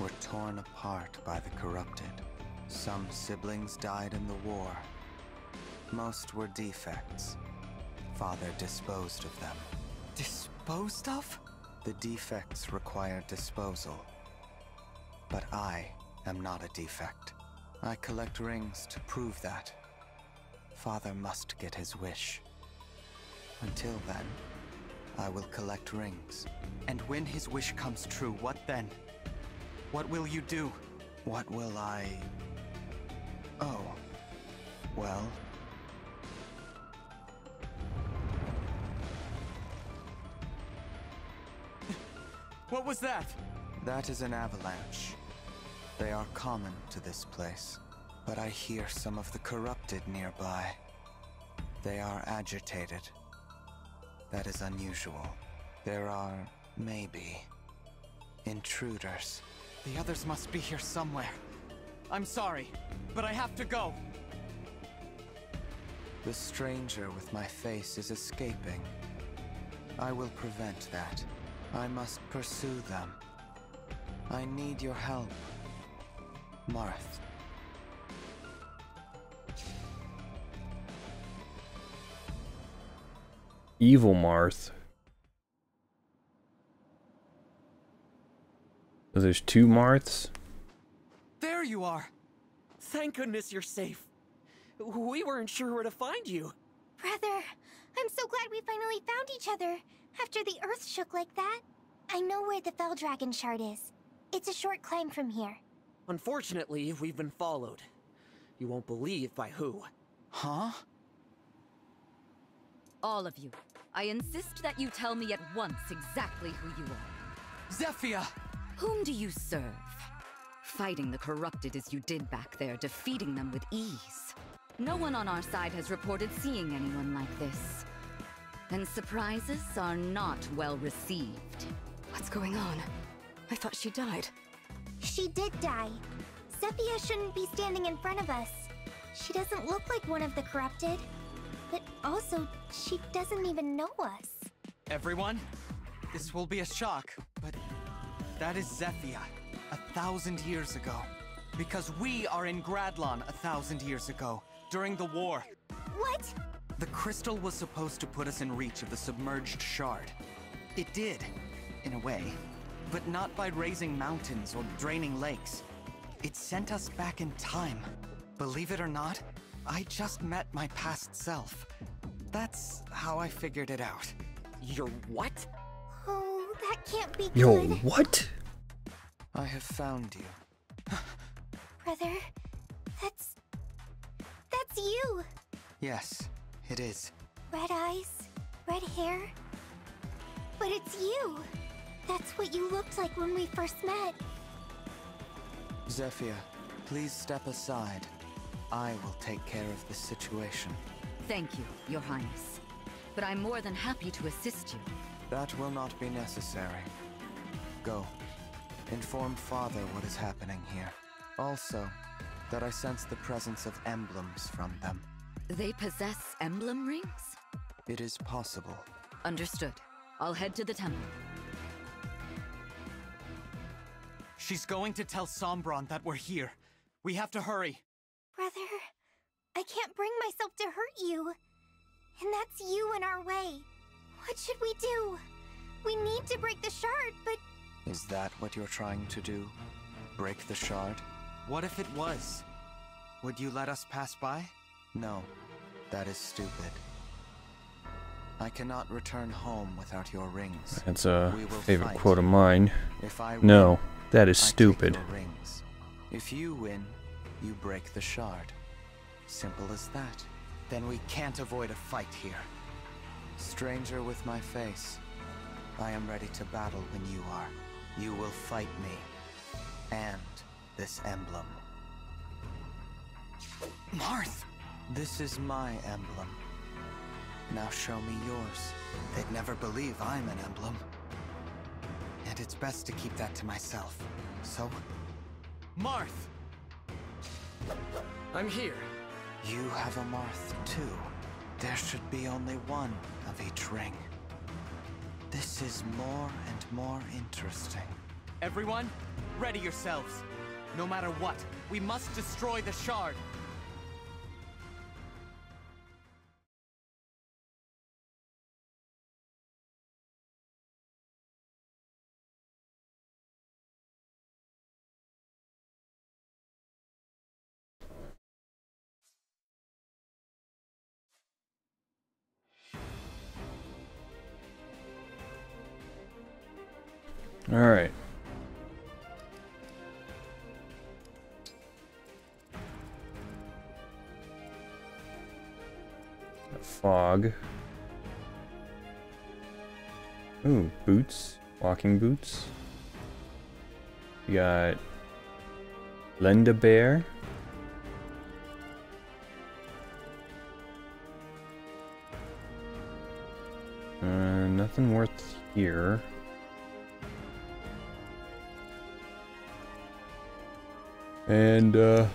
were torn apart by the corrupted. Some siblings died in the war. Most were defects. Father disposed of them. Disposed of? The defects require disposal. But I am not a defect. I collect rings to prove that. Father must get his wish. Until then, I will collect rings. And when his wish comes true, what then? What will you do? What will I... Oh. Well... What was that? That is an avalanche. They are common to this place, but I hear some of the corrupted nearby. They are agitated. That is unusual. There are, maybe, intruders. The others must be here somewhere. I'm sorry, but I have to go. The stranger with my face is escaping. I will prevent that. I must pursue them. I need your help. Marth. Evil Marth. So there's two Marths? There you are! Thank goodness you're safe. We weren't sure where to find you. Brother, I'm so glad we finally found each other after the earth shook like that. I know where the Fell Dragon shard is. It's a short climb from here. Unfortunately, we've been followed. You won't believe by who. Huh? All of you, I insist that you tell me at once exactly who you are. Zephia! Whom do you serve? Fighting the corrupted as you did back there, defeating them with ease. No one on our side has reported seeing anyone like this. And surprises are not well received. What's going on? I thought she died. She did die. Zephia shouldn't be standing in front of us. She doesn't look like one of the corrupted. But also, she doesn't even know us. Everyone, this will be a shock, but that is Zephia, a thousand years ago. Because we are in Gradlon a thousand years ago, during the war. What? The crystal was supposed to put us in reach of the submerged shard. It did, in a way, but not by raising mountains or draining lakes. It sent us back in time. Believe it or not, I just met my past self. That's how I figured it out. Your what? Oh, that can't be Yo, good. what? I have found you. Brother, that's... That's you! Yes, it is. Red eyes, red hair. But it's you! That's what you looked like when we first met. Zephia, please step aside. I will take care of this situation. Thank you, Your Highness. But I'm more than happy to assist you. That will not be necessary. Go. Inform Father what is happening here. Also, that I sense the presence of emblems from them. They possess emblem rings? It is possible. Understood. I'll head to the temple. She's going to tell Sombron that we're here. We have to hurry. Brother, I can't bring myself to hurt you. And that's you in our way. What should we do? We need to break the shard, but... Is that what you're trying to do? Break the shard? What if it was? Would you let us pass by? No, that is stupid. I cannot return home without your rings. That's a favorite fight. quote of mine. If I No, win, that is I take stupid. your rings. If you win, you break the shard. Simple as that. Then we can't avoid a fight here. Stranger with my face, I am ready to battle when you are. You will fight me. And this emblem. Marth! This is my emblem. Now show me yours. They'd never believe I'm an emblem. And it's best to keep that to myself. So... Marth! I'm here. You have a Marth too. There should be only one of each ring. This is more and more interesting. Everyone, ready yourselves. No matter what, we must destroy the shard. Alright. Fog. Ooh, boots. Walking boots. We got Lenda Bear. Uh, nothing worth here. And, uh...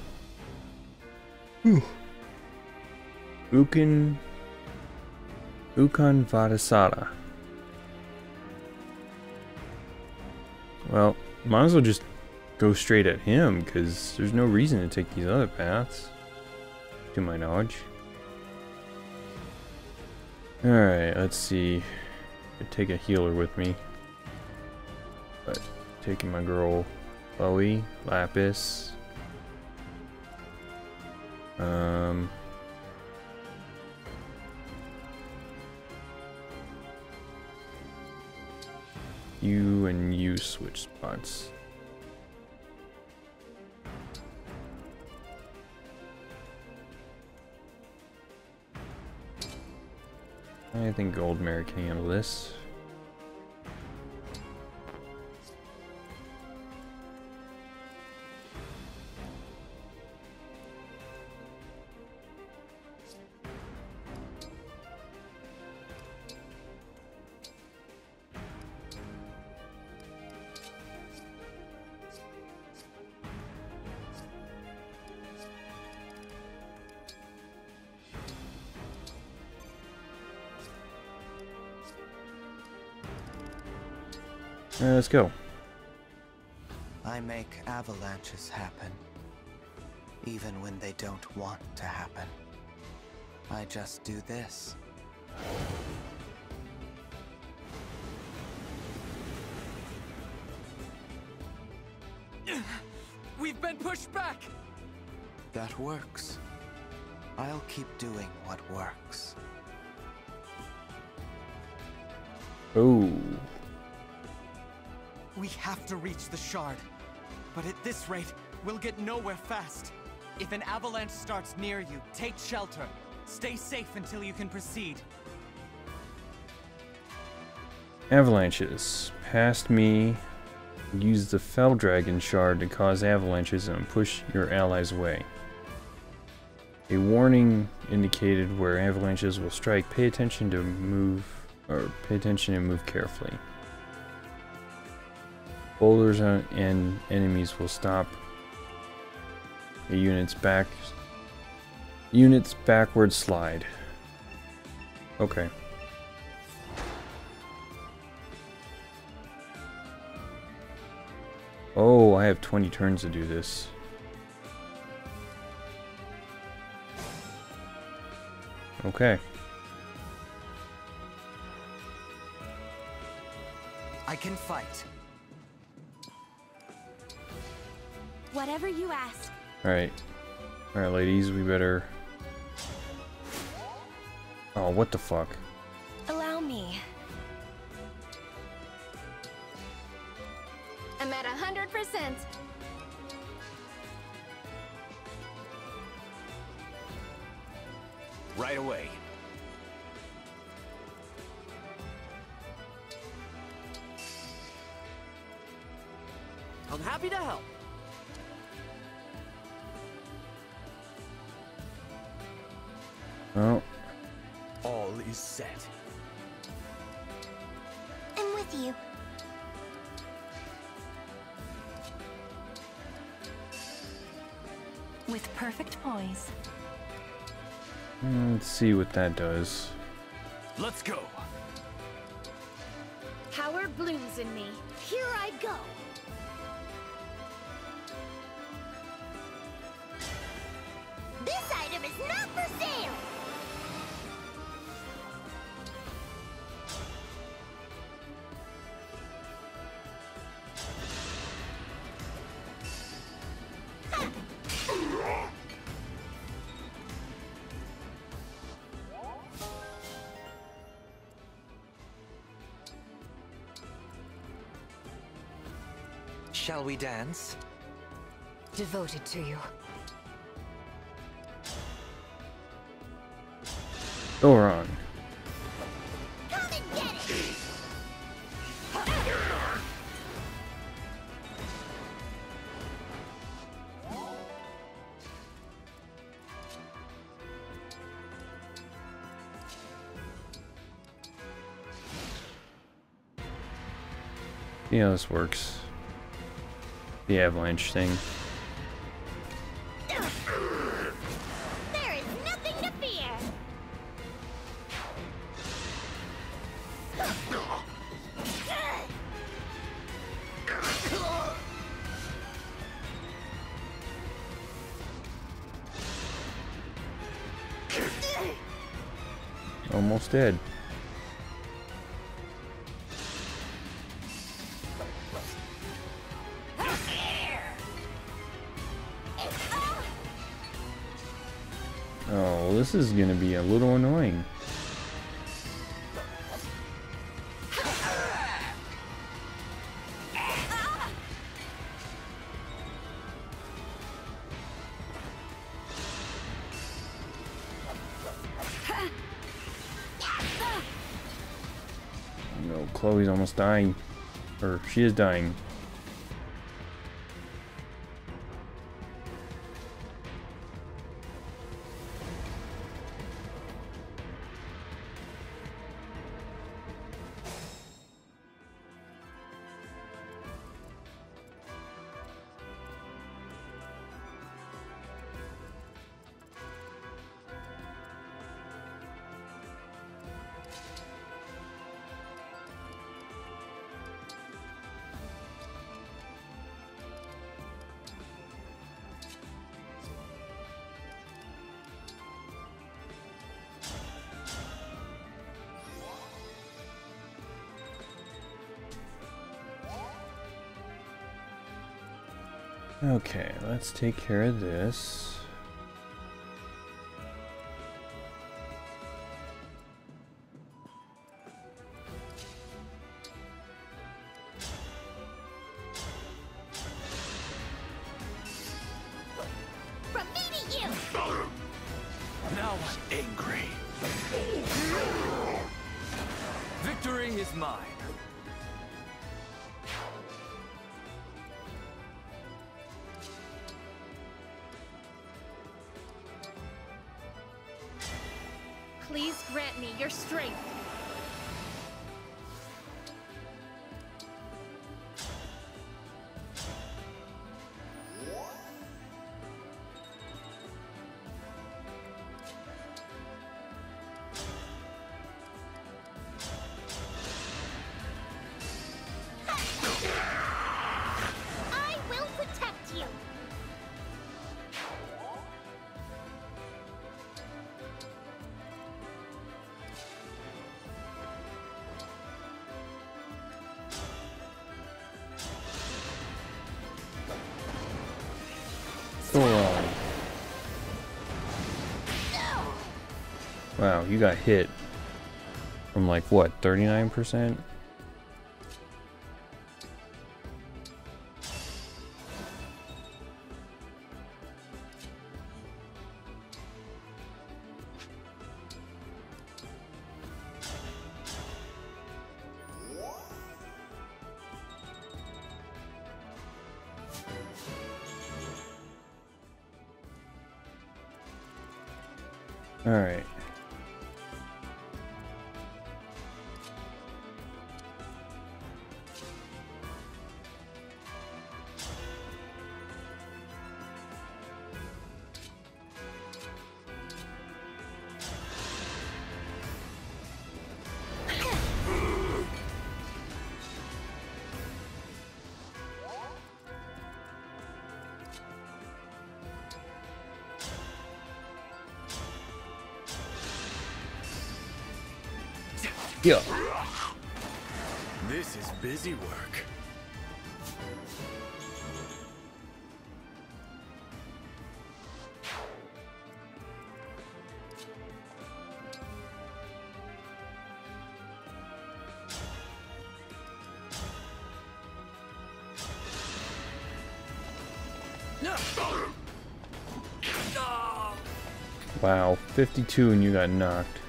Whew. Ukin... Ukan Vadasada. Well, might as well just go straight at him, because there's no reason to take these other paths. To my knowledge. Alright, let's see. Take a healer with me. But taking my girl Chloe, Lapis. Um You and you switch spots. I think Goldmary can handle this. Avalanches happen. Even when they don't want to happen. I just do this. We've been pushed back! That works. I'll keep doing what works. Ooh. We have to reach the shard. But at this rate, we'll get nowhere fast. If an avalanche starts near you, take shelter. Stay safe until you can proceed. Avalanches. Past me. Use the Fell Dragon shard to cause avalanches and push your allies away. A warning indicated where avalanches will strike. Pay attention to move, or pay attention and move carefully. Boulders and enemies will stop a unit's back unit's backward slide. Okay. Oh, I have 20 turns to do this. Okay. I can fight. Whatever you ask. Alright. Alright, ladies, we better... Oh, what the fuck? What that does. Let's go. Power blooms in me. Shall we dance? Devoted to you. Goron. Come and get it. See how this works. The avalanche thing. There is nothing to fear. Almost dead. This is gonna be a little annoying. No, Chloe's almost dying. Or she is dying. Let's take care of this. Wow, you got hit from like what, 39%? Yeah. This is busy work. Wow, 52 and you got knocked.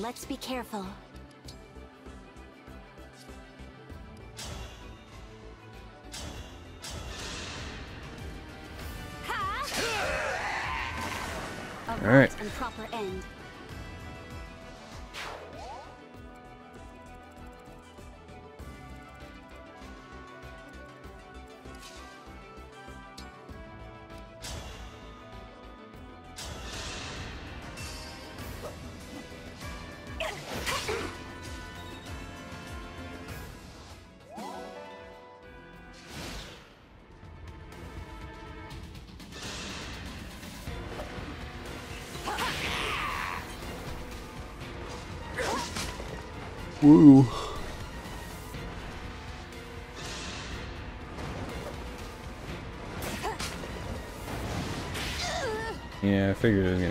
Let's be careful. A All right. Woo. Yeah, I figured it was gonna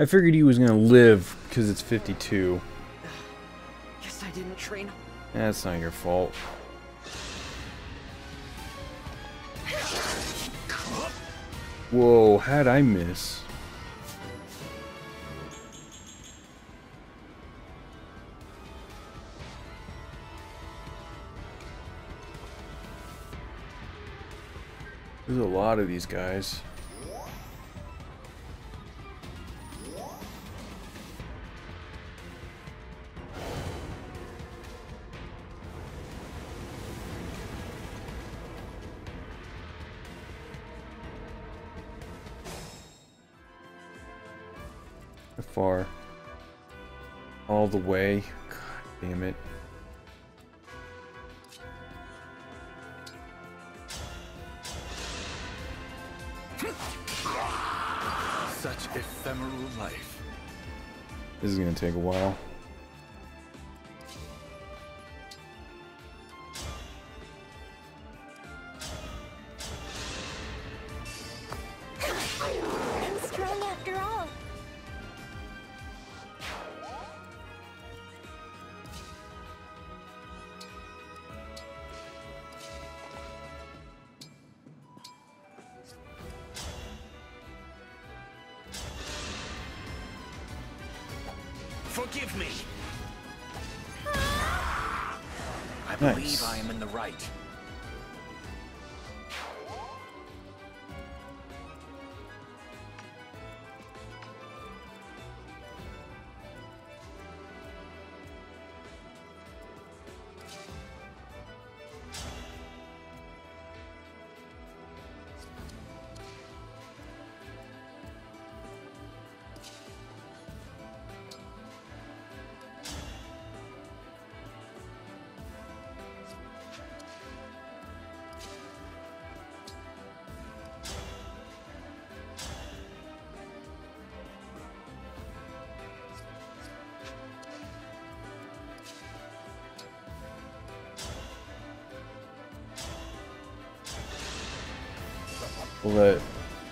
I figured he was gonna live because it's 52. Guess I didn't train. That's not your fault. Whoa, how'd I miss? There's a lot of these guys. the way. God damn it. Such ephemeral life. This is gonna take a while.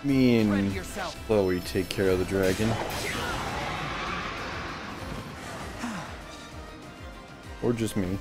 Me and Chloe take care of the dragon. Or just me.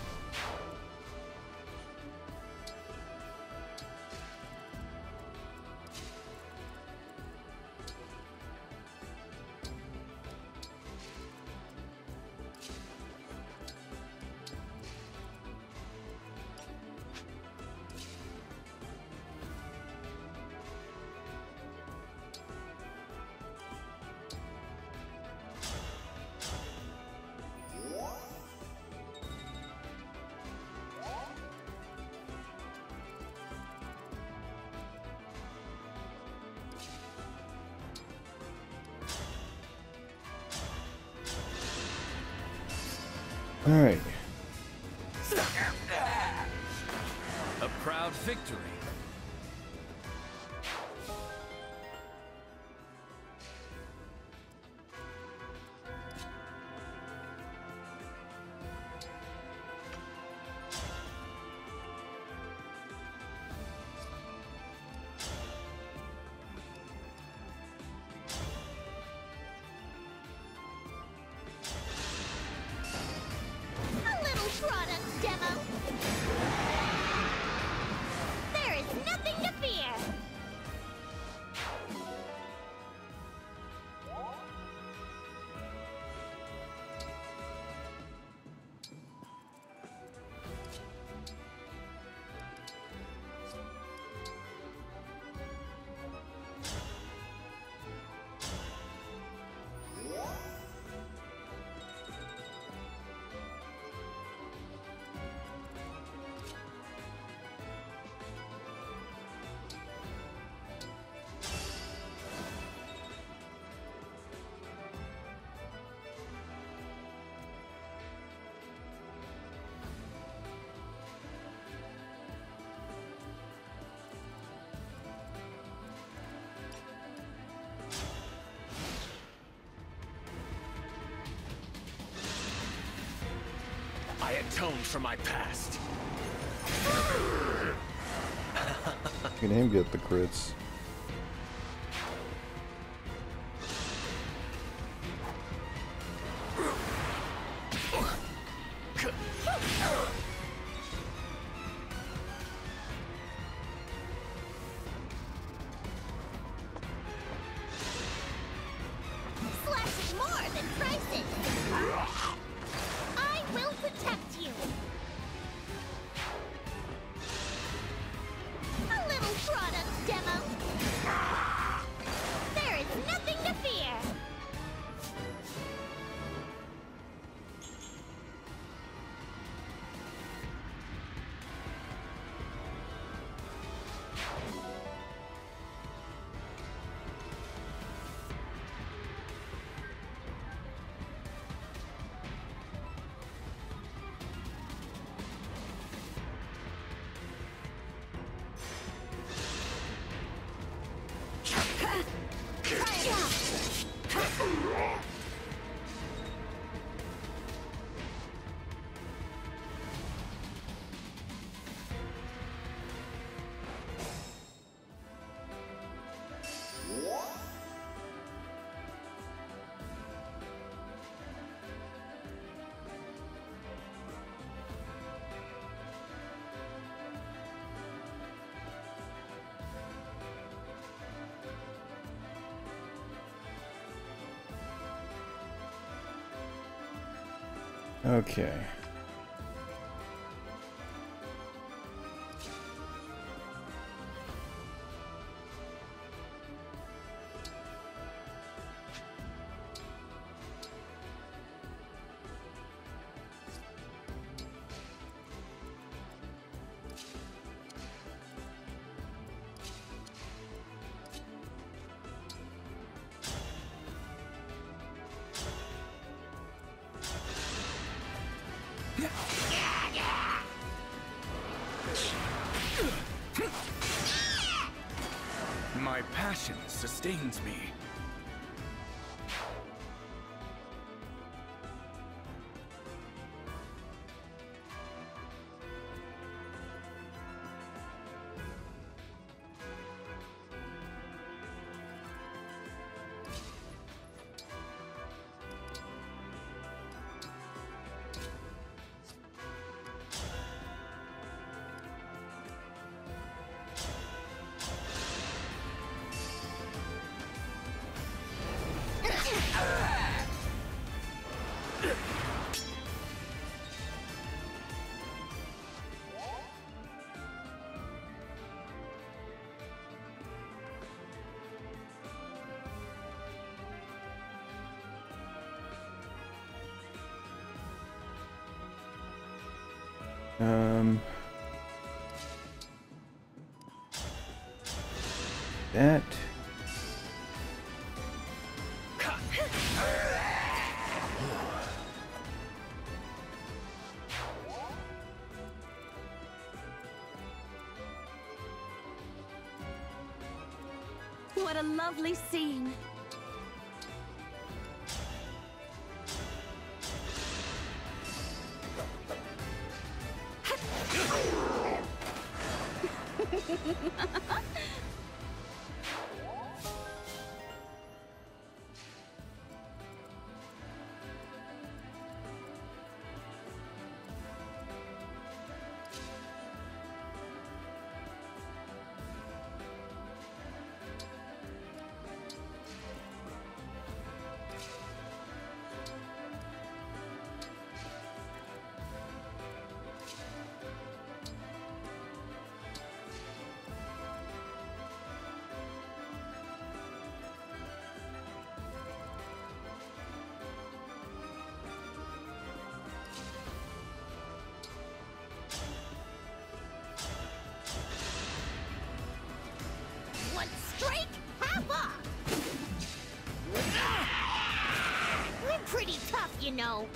atone for my past. Look at him get the crits. Okay. Sustains me. Um. That. What a lovely scene. Strike, half off. I'm pretty tough, you know.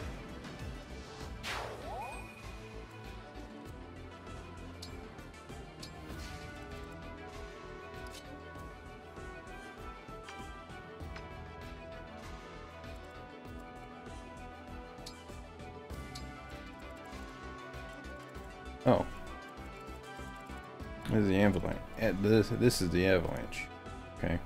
Oh. This is the avalanche. This this is the avalanche. Okay.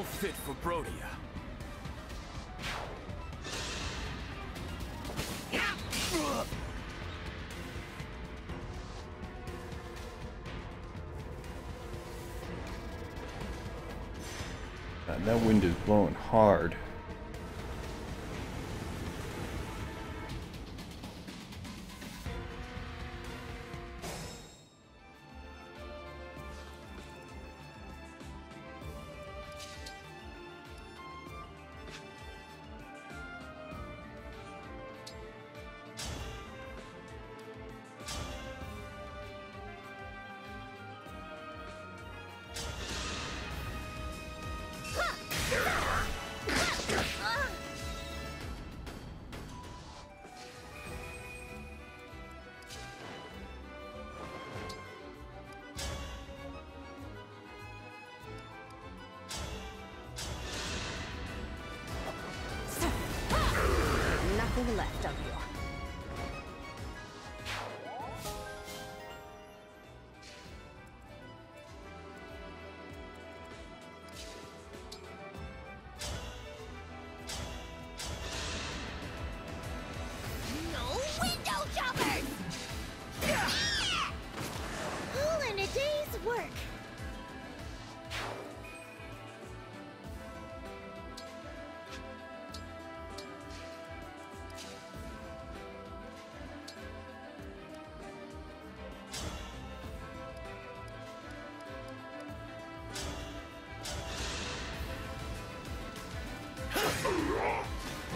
A fit for Brodia. God, that wind is blowing hard.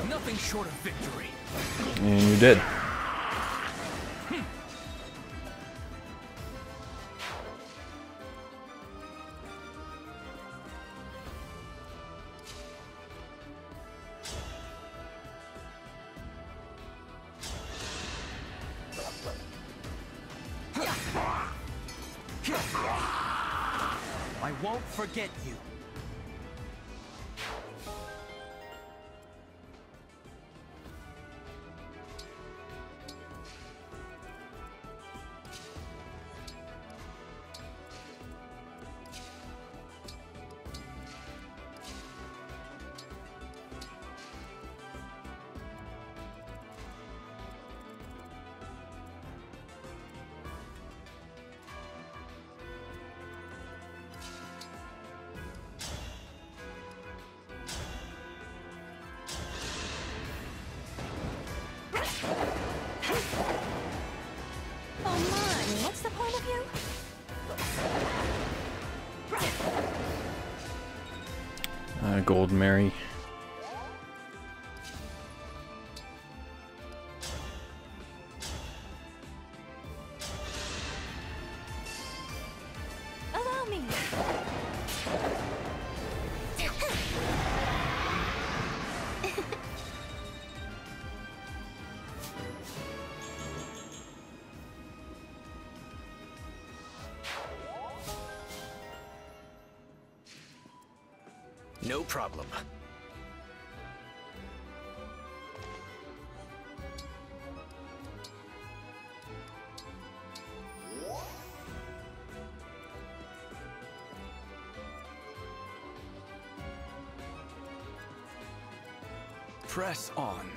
Nothing short of victory. And you did. I won't forget you. Problem. Press on.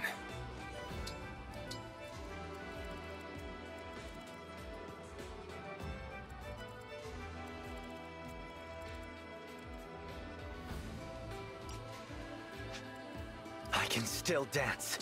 Still dance.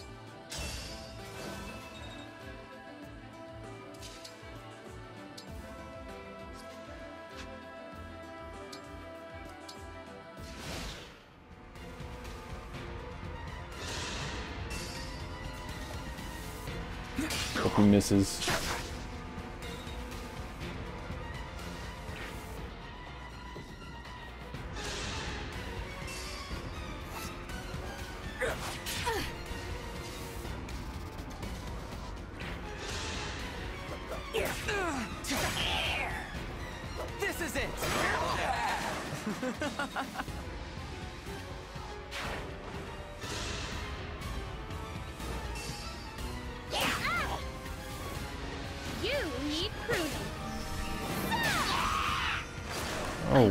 Hope he misses.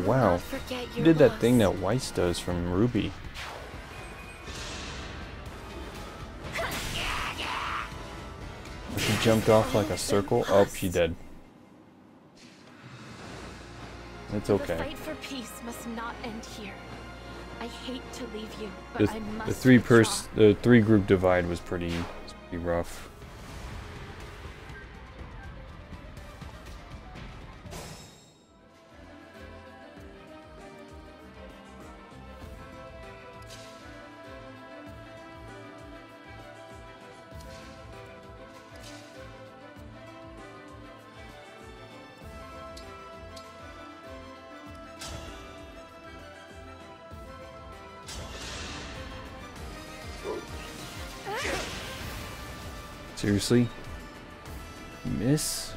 Wow. You did that loss. thing that Weiss does from RWBY. She jumped off like a circle. Oh, she dead. It's The okay. fight for peace must not end here. I hate to leave you, but The, I must the three the three group divide was pretty, was pretty rough. Seriously? Miss?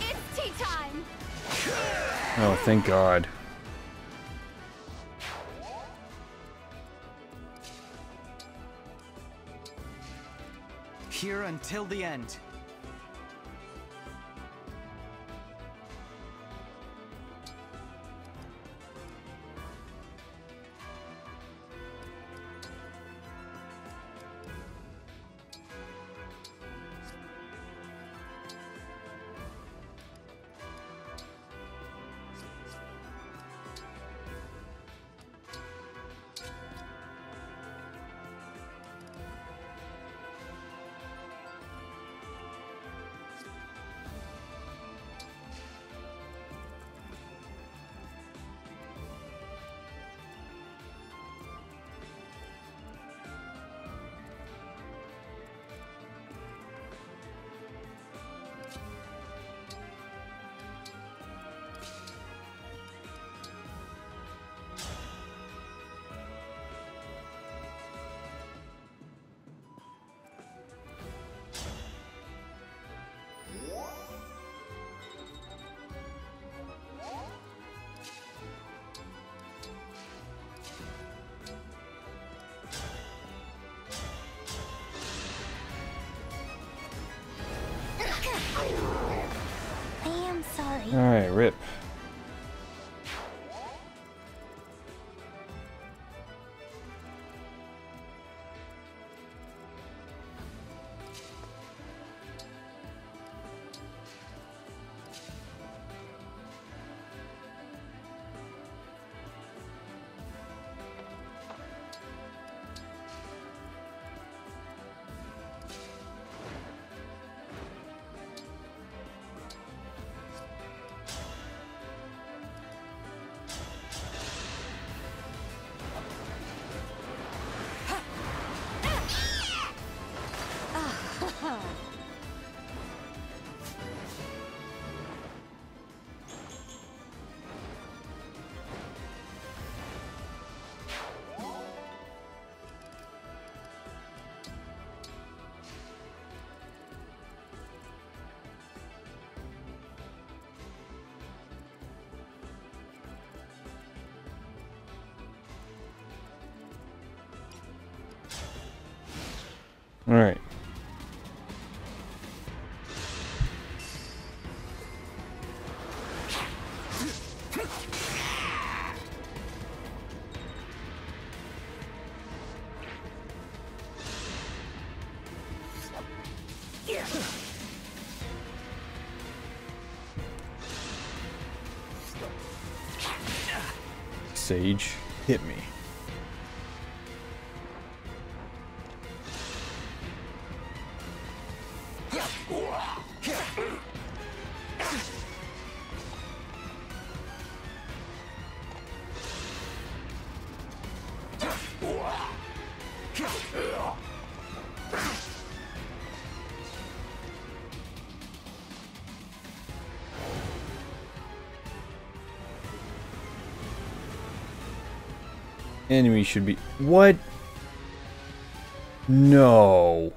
It's tea time! Oh, thank God. Until the end. Sorry. Alright, rip. Alright. Sage, hit me. Enemy should be... What? No.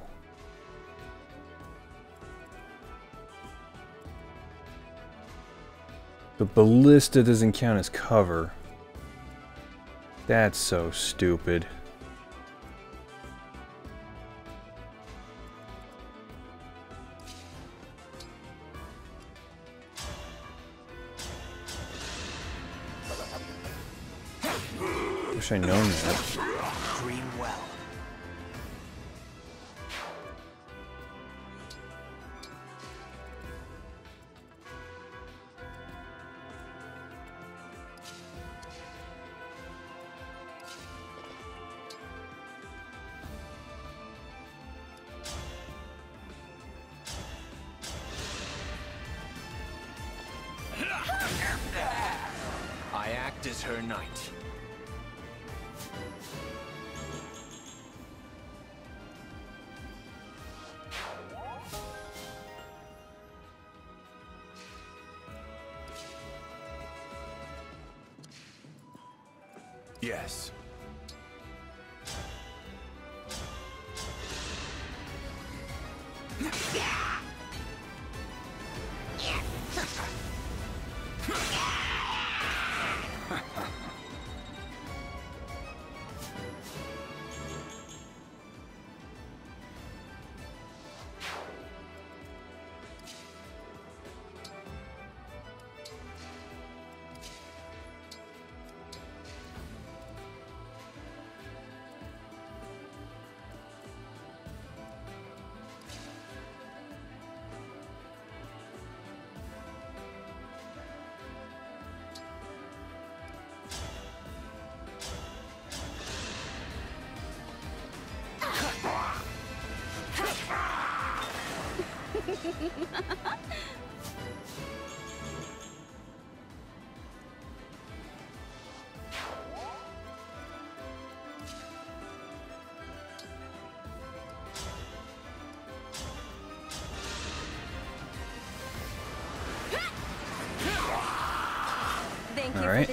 The ballista doesn't count as cover. That's so stupid. Wish I'd known that. Dream well. Yes. All right.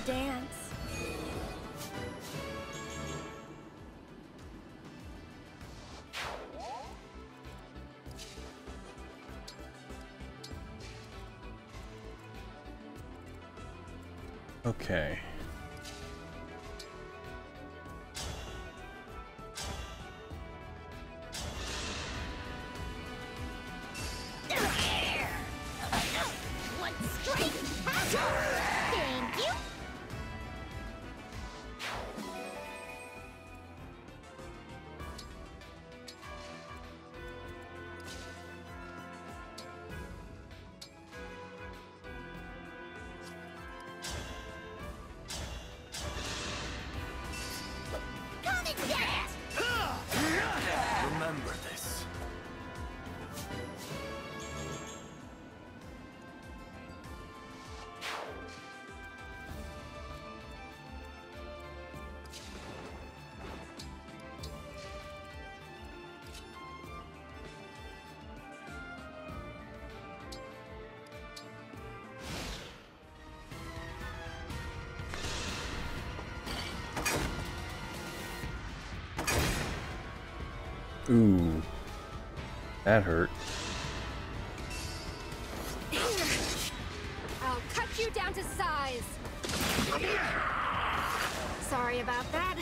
Ooh. That hurt. I'll cut you down to size. Sorry about that.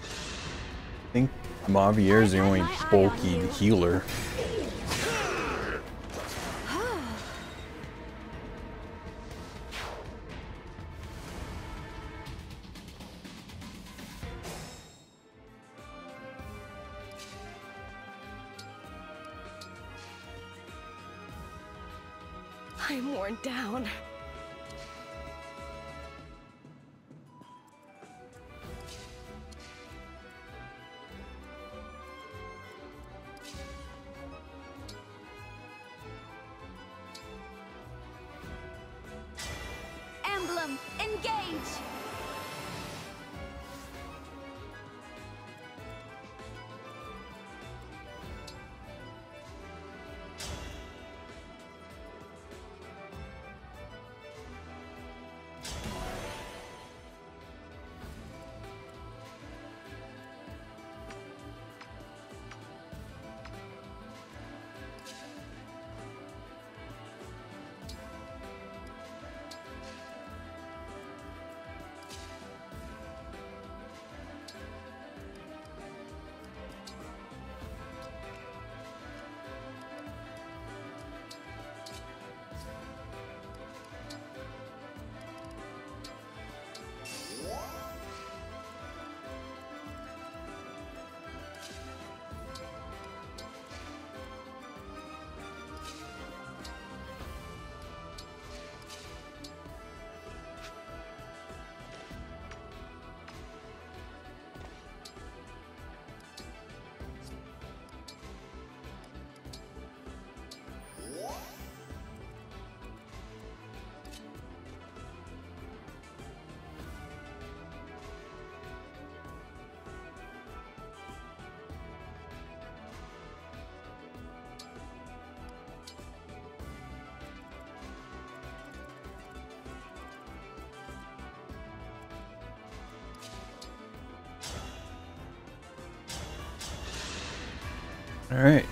I think Mauvier is the only bulky healer. All right.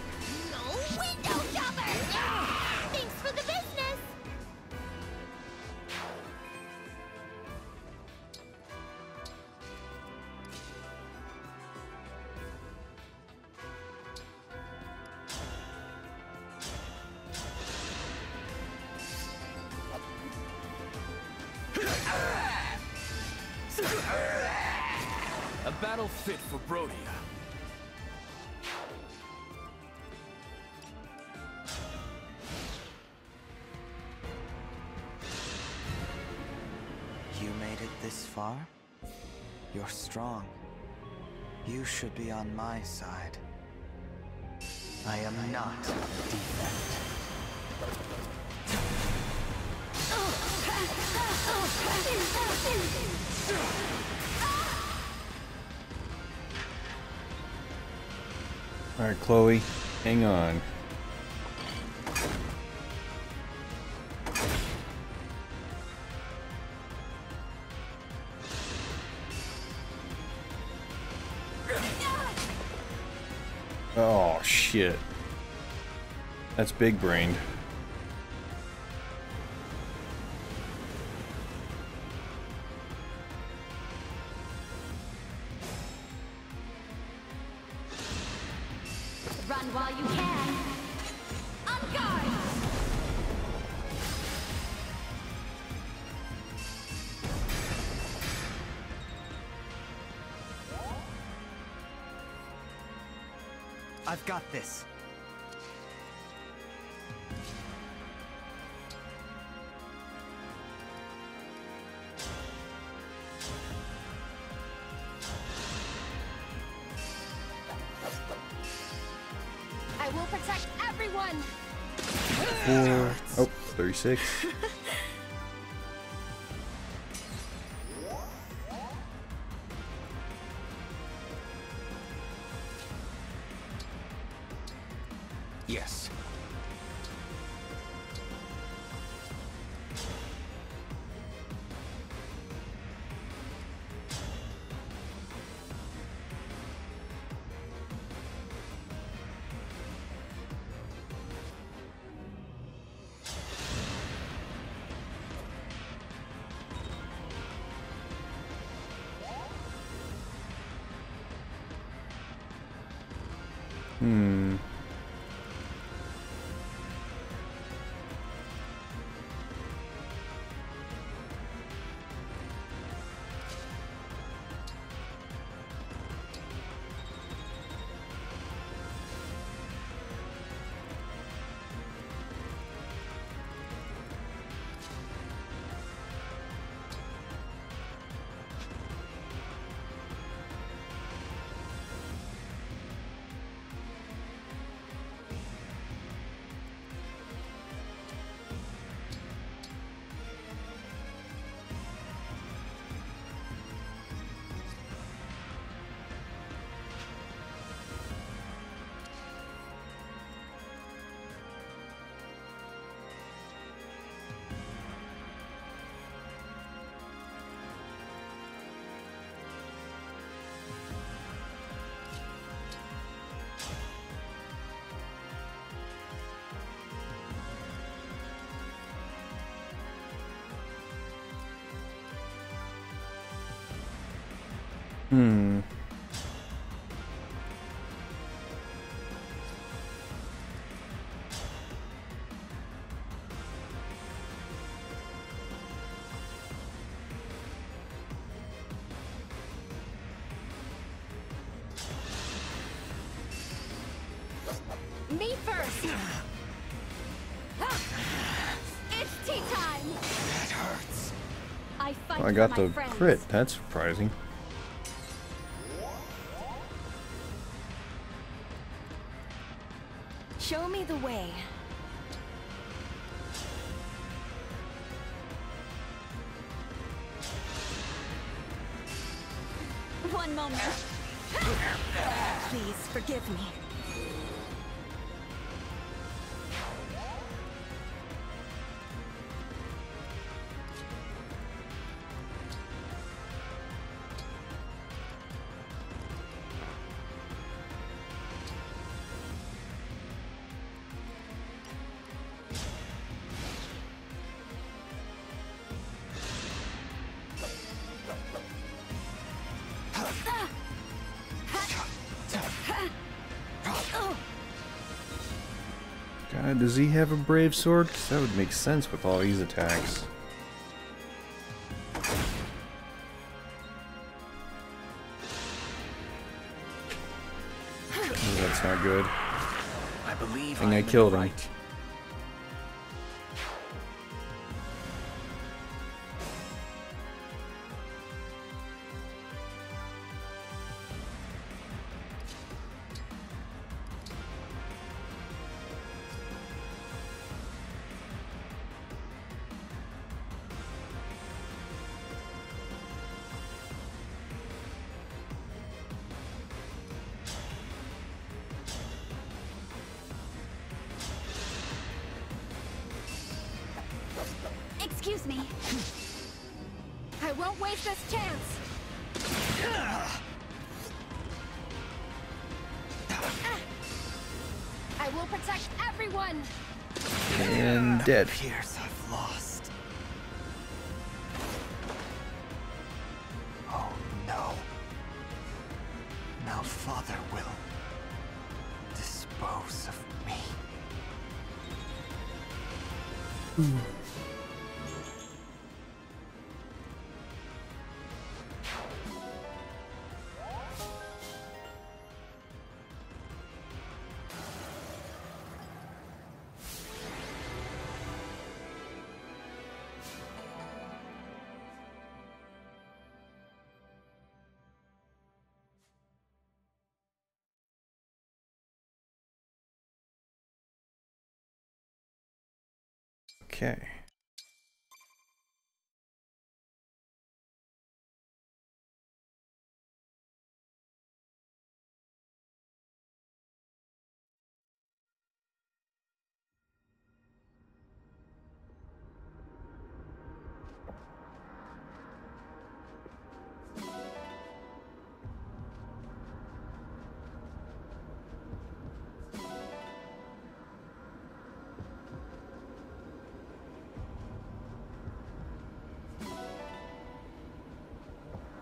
A battle fit this far? You're strong. You should be on my side. I am not a defect. All right, Chloe, hang on. That's big brained. 36. Hmm. Me first. It's tea time. That hurts. I I got the friends. crit. That's surprising. Does he have a brave sword? 'Cause that would make sense with all these attacks. Oh, that's not good. I believe I think I I'm in killed the him. right.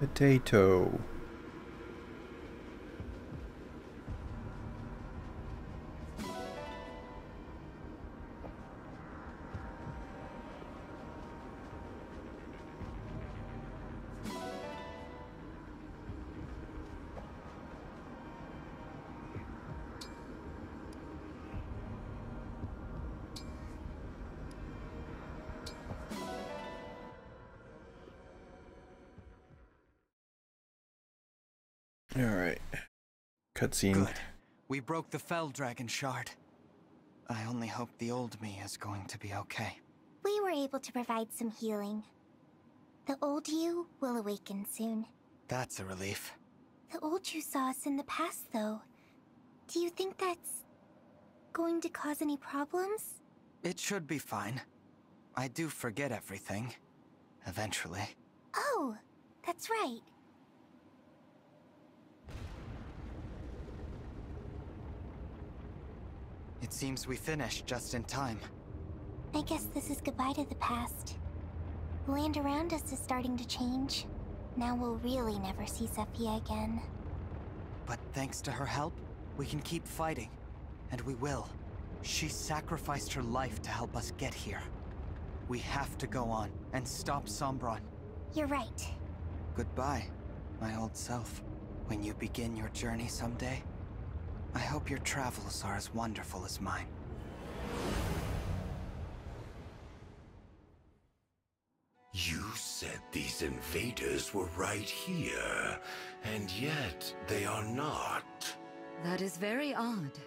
Potato. Cutscene. Good. We broke the Fell Dragon Shard. I only hope the old me is going to be okay. We were able to provide some healing. The old you will awaken soon. That's a relief. The old you saw us in the past, though. Do you think that's going to cause any problems? It should be fine. I do forget everything. Eventually. Oh, that's right. It seems we finished just in time. I guess this is goodbye to the past. The land around us is starting to change. Now we'll really never see Zephia again. But thanks to her help, we can keep fighting. And we will. She sacrificed her life to help us get here. We have to go on and stop Sombron. You're right. Goodbye, my old self. When you begin your journey someday, I hope your travels are as wonderful as mine. You said these invaders were right here, and yet they are not. That is very odd.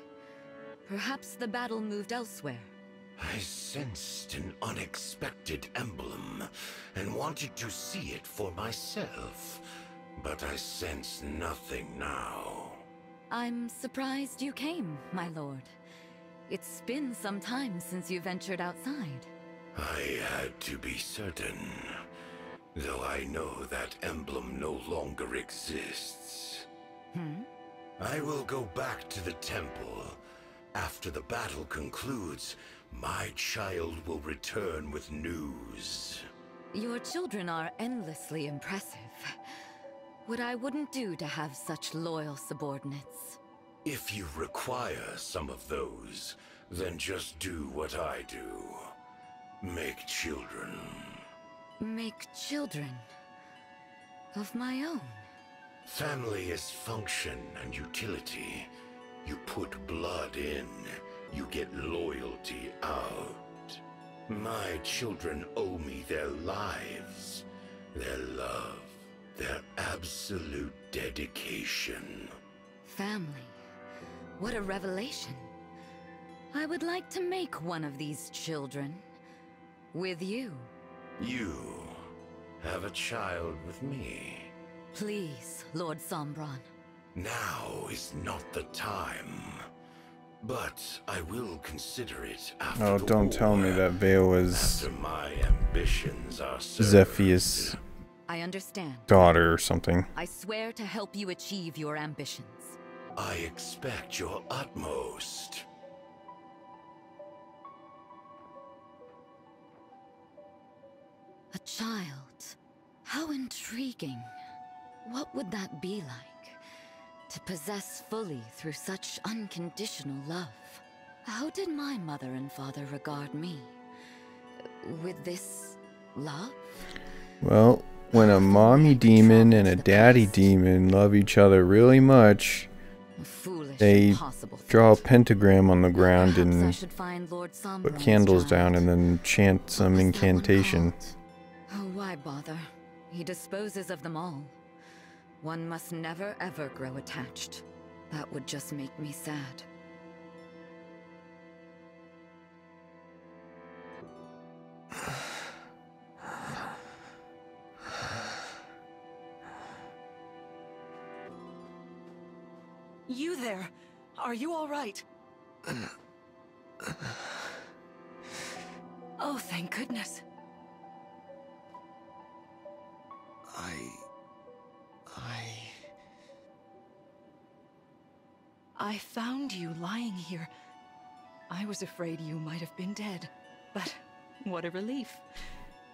Perhaps the battle moved elsewhere. I sensed an unexpected emblem and wanted to see it for myself, but I sense nothing now. I'm surprised you came, my lord. It's been some time since you ventured outside. I had to be certain, though I know that emblem no longer exists. Hmm? I will go back to the temple. After the battle concludes, my child will return with news. Your children are endlessly impressive. What I wouldn't do to have such loyal subordinates. If you require some of those, Then just do what I do. Make children. Make children of my own. Family is function and utility. You put blood in, you get loyalty out. My children owe me their lives, their love, their absolute dedication. Family. What a revelation. I would like to make one of these children. With you. You have a child with me. Please, Lord Sombron. Now is not the time. But I will consider it after Oh, don't war, tell me that Veyle was after my ambitions are served. Zephia's I understand. daughter or something. I swear to help you achieve your ambitions. I expect your utmost. A child. How intriguing. What would that be like? To possess fully through such unconditional love. How did my mother and father regard me? With this love? Well, when a mommy demon and a daddy demon love each other really much, they draw a pentagram on the ground and should find Lord put candles down and then chant some incantation. Oh, why bother? He disposes of them all. One must never ever grow attached. That would just make me sad. You there? Are you all right? Oh, thank goodness. I. I. I found you lying here. I was afraid you might have been dead. But what a relief.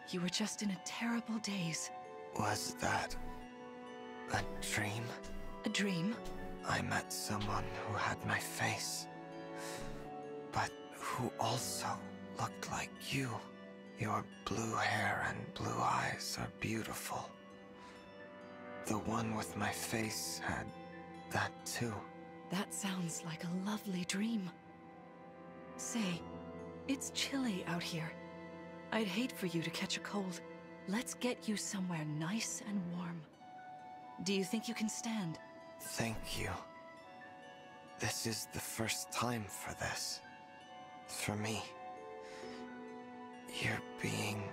You were just in a terrible daze. Was that. a dream? A dream? I met someone who had my face. But who also looked like you. Your blue hair and blue eyes are beautiful. The one with my face had that too. That sounds like a lovely dream. Say, it's chilly out here. I'd hate for you to catch a cold. Let's get you somewhere nice and warm. Do you think you can stand? Thank you. This is the first time for this. For me. You're being.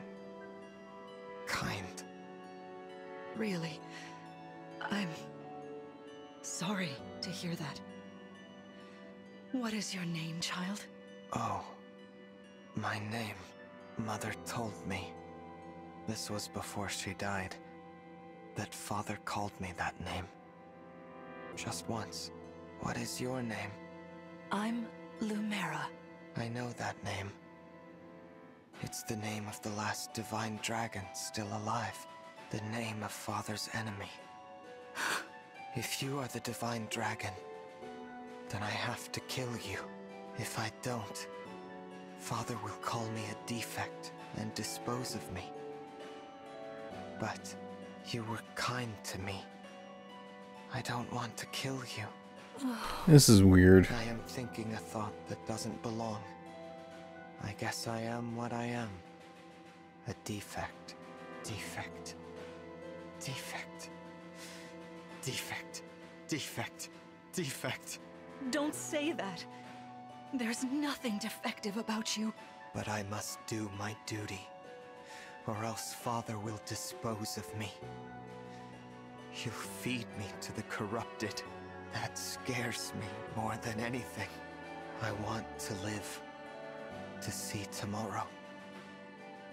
kind. Really? I'm sorry to hear that. What is your name, child? Oh. My name. Mother told me. This was before she died. That father called me that name. Just once. What is your name? I'm Lumera. I know that name. It's the name of the last divine dragon still alive. The name of Father's enemy. if you are the divine dragon, then I have to kill you. If I don't, Father will call me a defect and dispose of me. But you were kind to me. I don't want to kill you. This is weird. I am thinking a thought that doesn't belong. I guess I am what I am. A defect. Defect. Defect. Defect. Defect. Defect. Don't say that. There's nothing defective about you. But I must do my duty, or else Father will dispose of me. He'll feed me to the corrupted. That scares me more than anything. I want to live, to see tomorrow,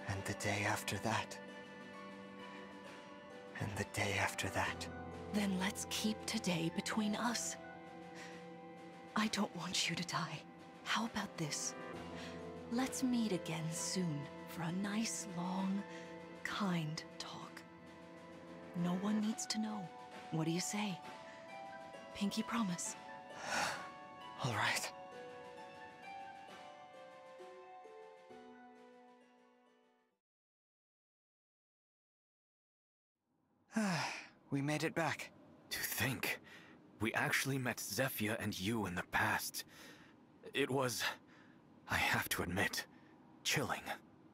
and the day after that, and the day after that. Then let's keep today between us. I don't want you to die. How about this? Let's meet again soon for a nice, long, kind talk. No one needs to know. What do you say? Pinky promise. All right. we made it back. To think, we actually met Zephia and you in the past. It was, I have to admit, chilling.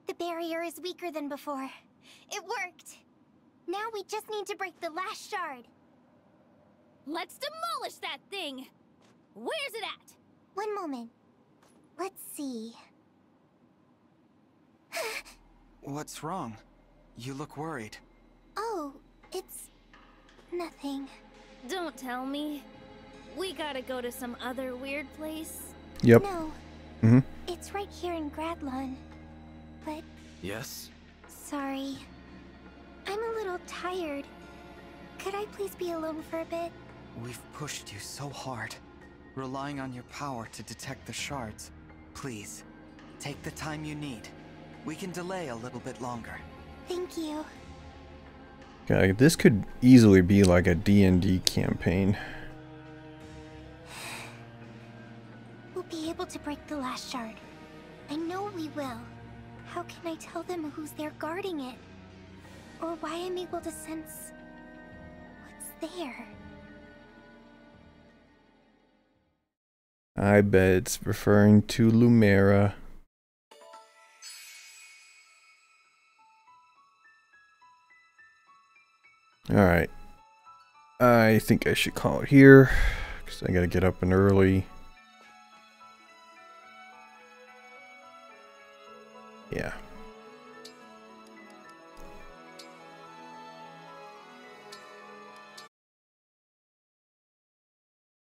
The barrier is weaker than before. It worked! Now we just need to break the last shard. Let's demolish that thing! Where's it at? One moment. Let's see. What's wrong? You look worried. Oh, it's... nothing. Don't tell me. We gotta go to some other weird place. Yep. No, Mm-hmm. it's right here in Gradlon. But, Yes? sorry. I'm a little tired. Could I please be alone for a bit? We've pushed you so hard, relying on your power to detect the shards. Please, take the time you need. We can delay a little bit longer. Thank you. Okay, this could easily be like a D&D campaign. We'll be able to break the last shard. I know we will. How can I tell them who's there guarding it? Or why I'm able to sense what's there? I bet it's referring to Lumera. Alright. I think I should call it here. Because I gotta get up and early. Yeah.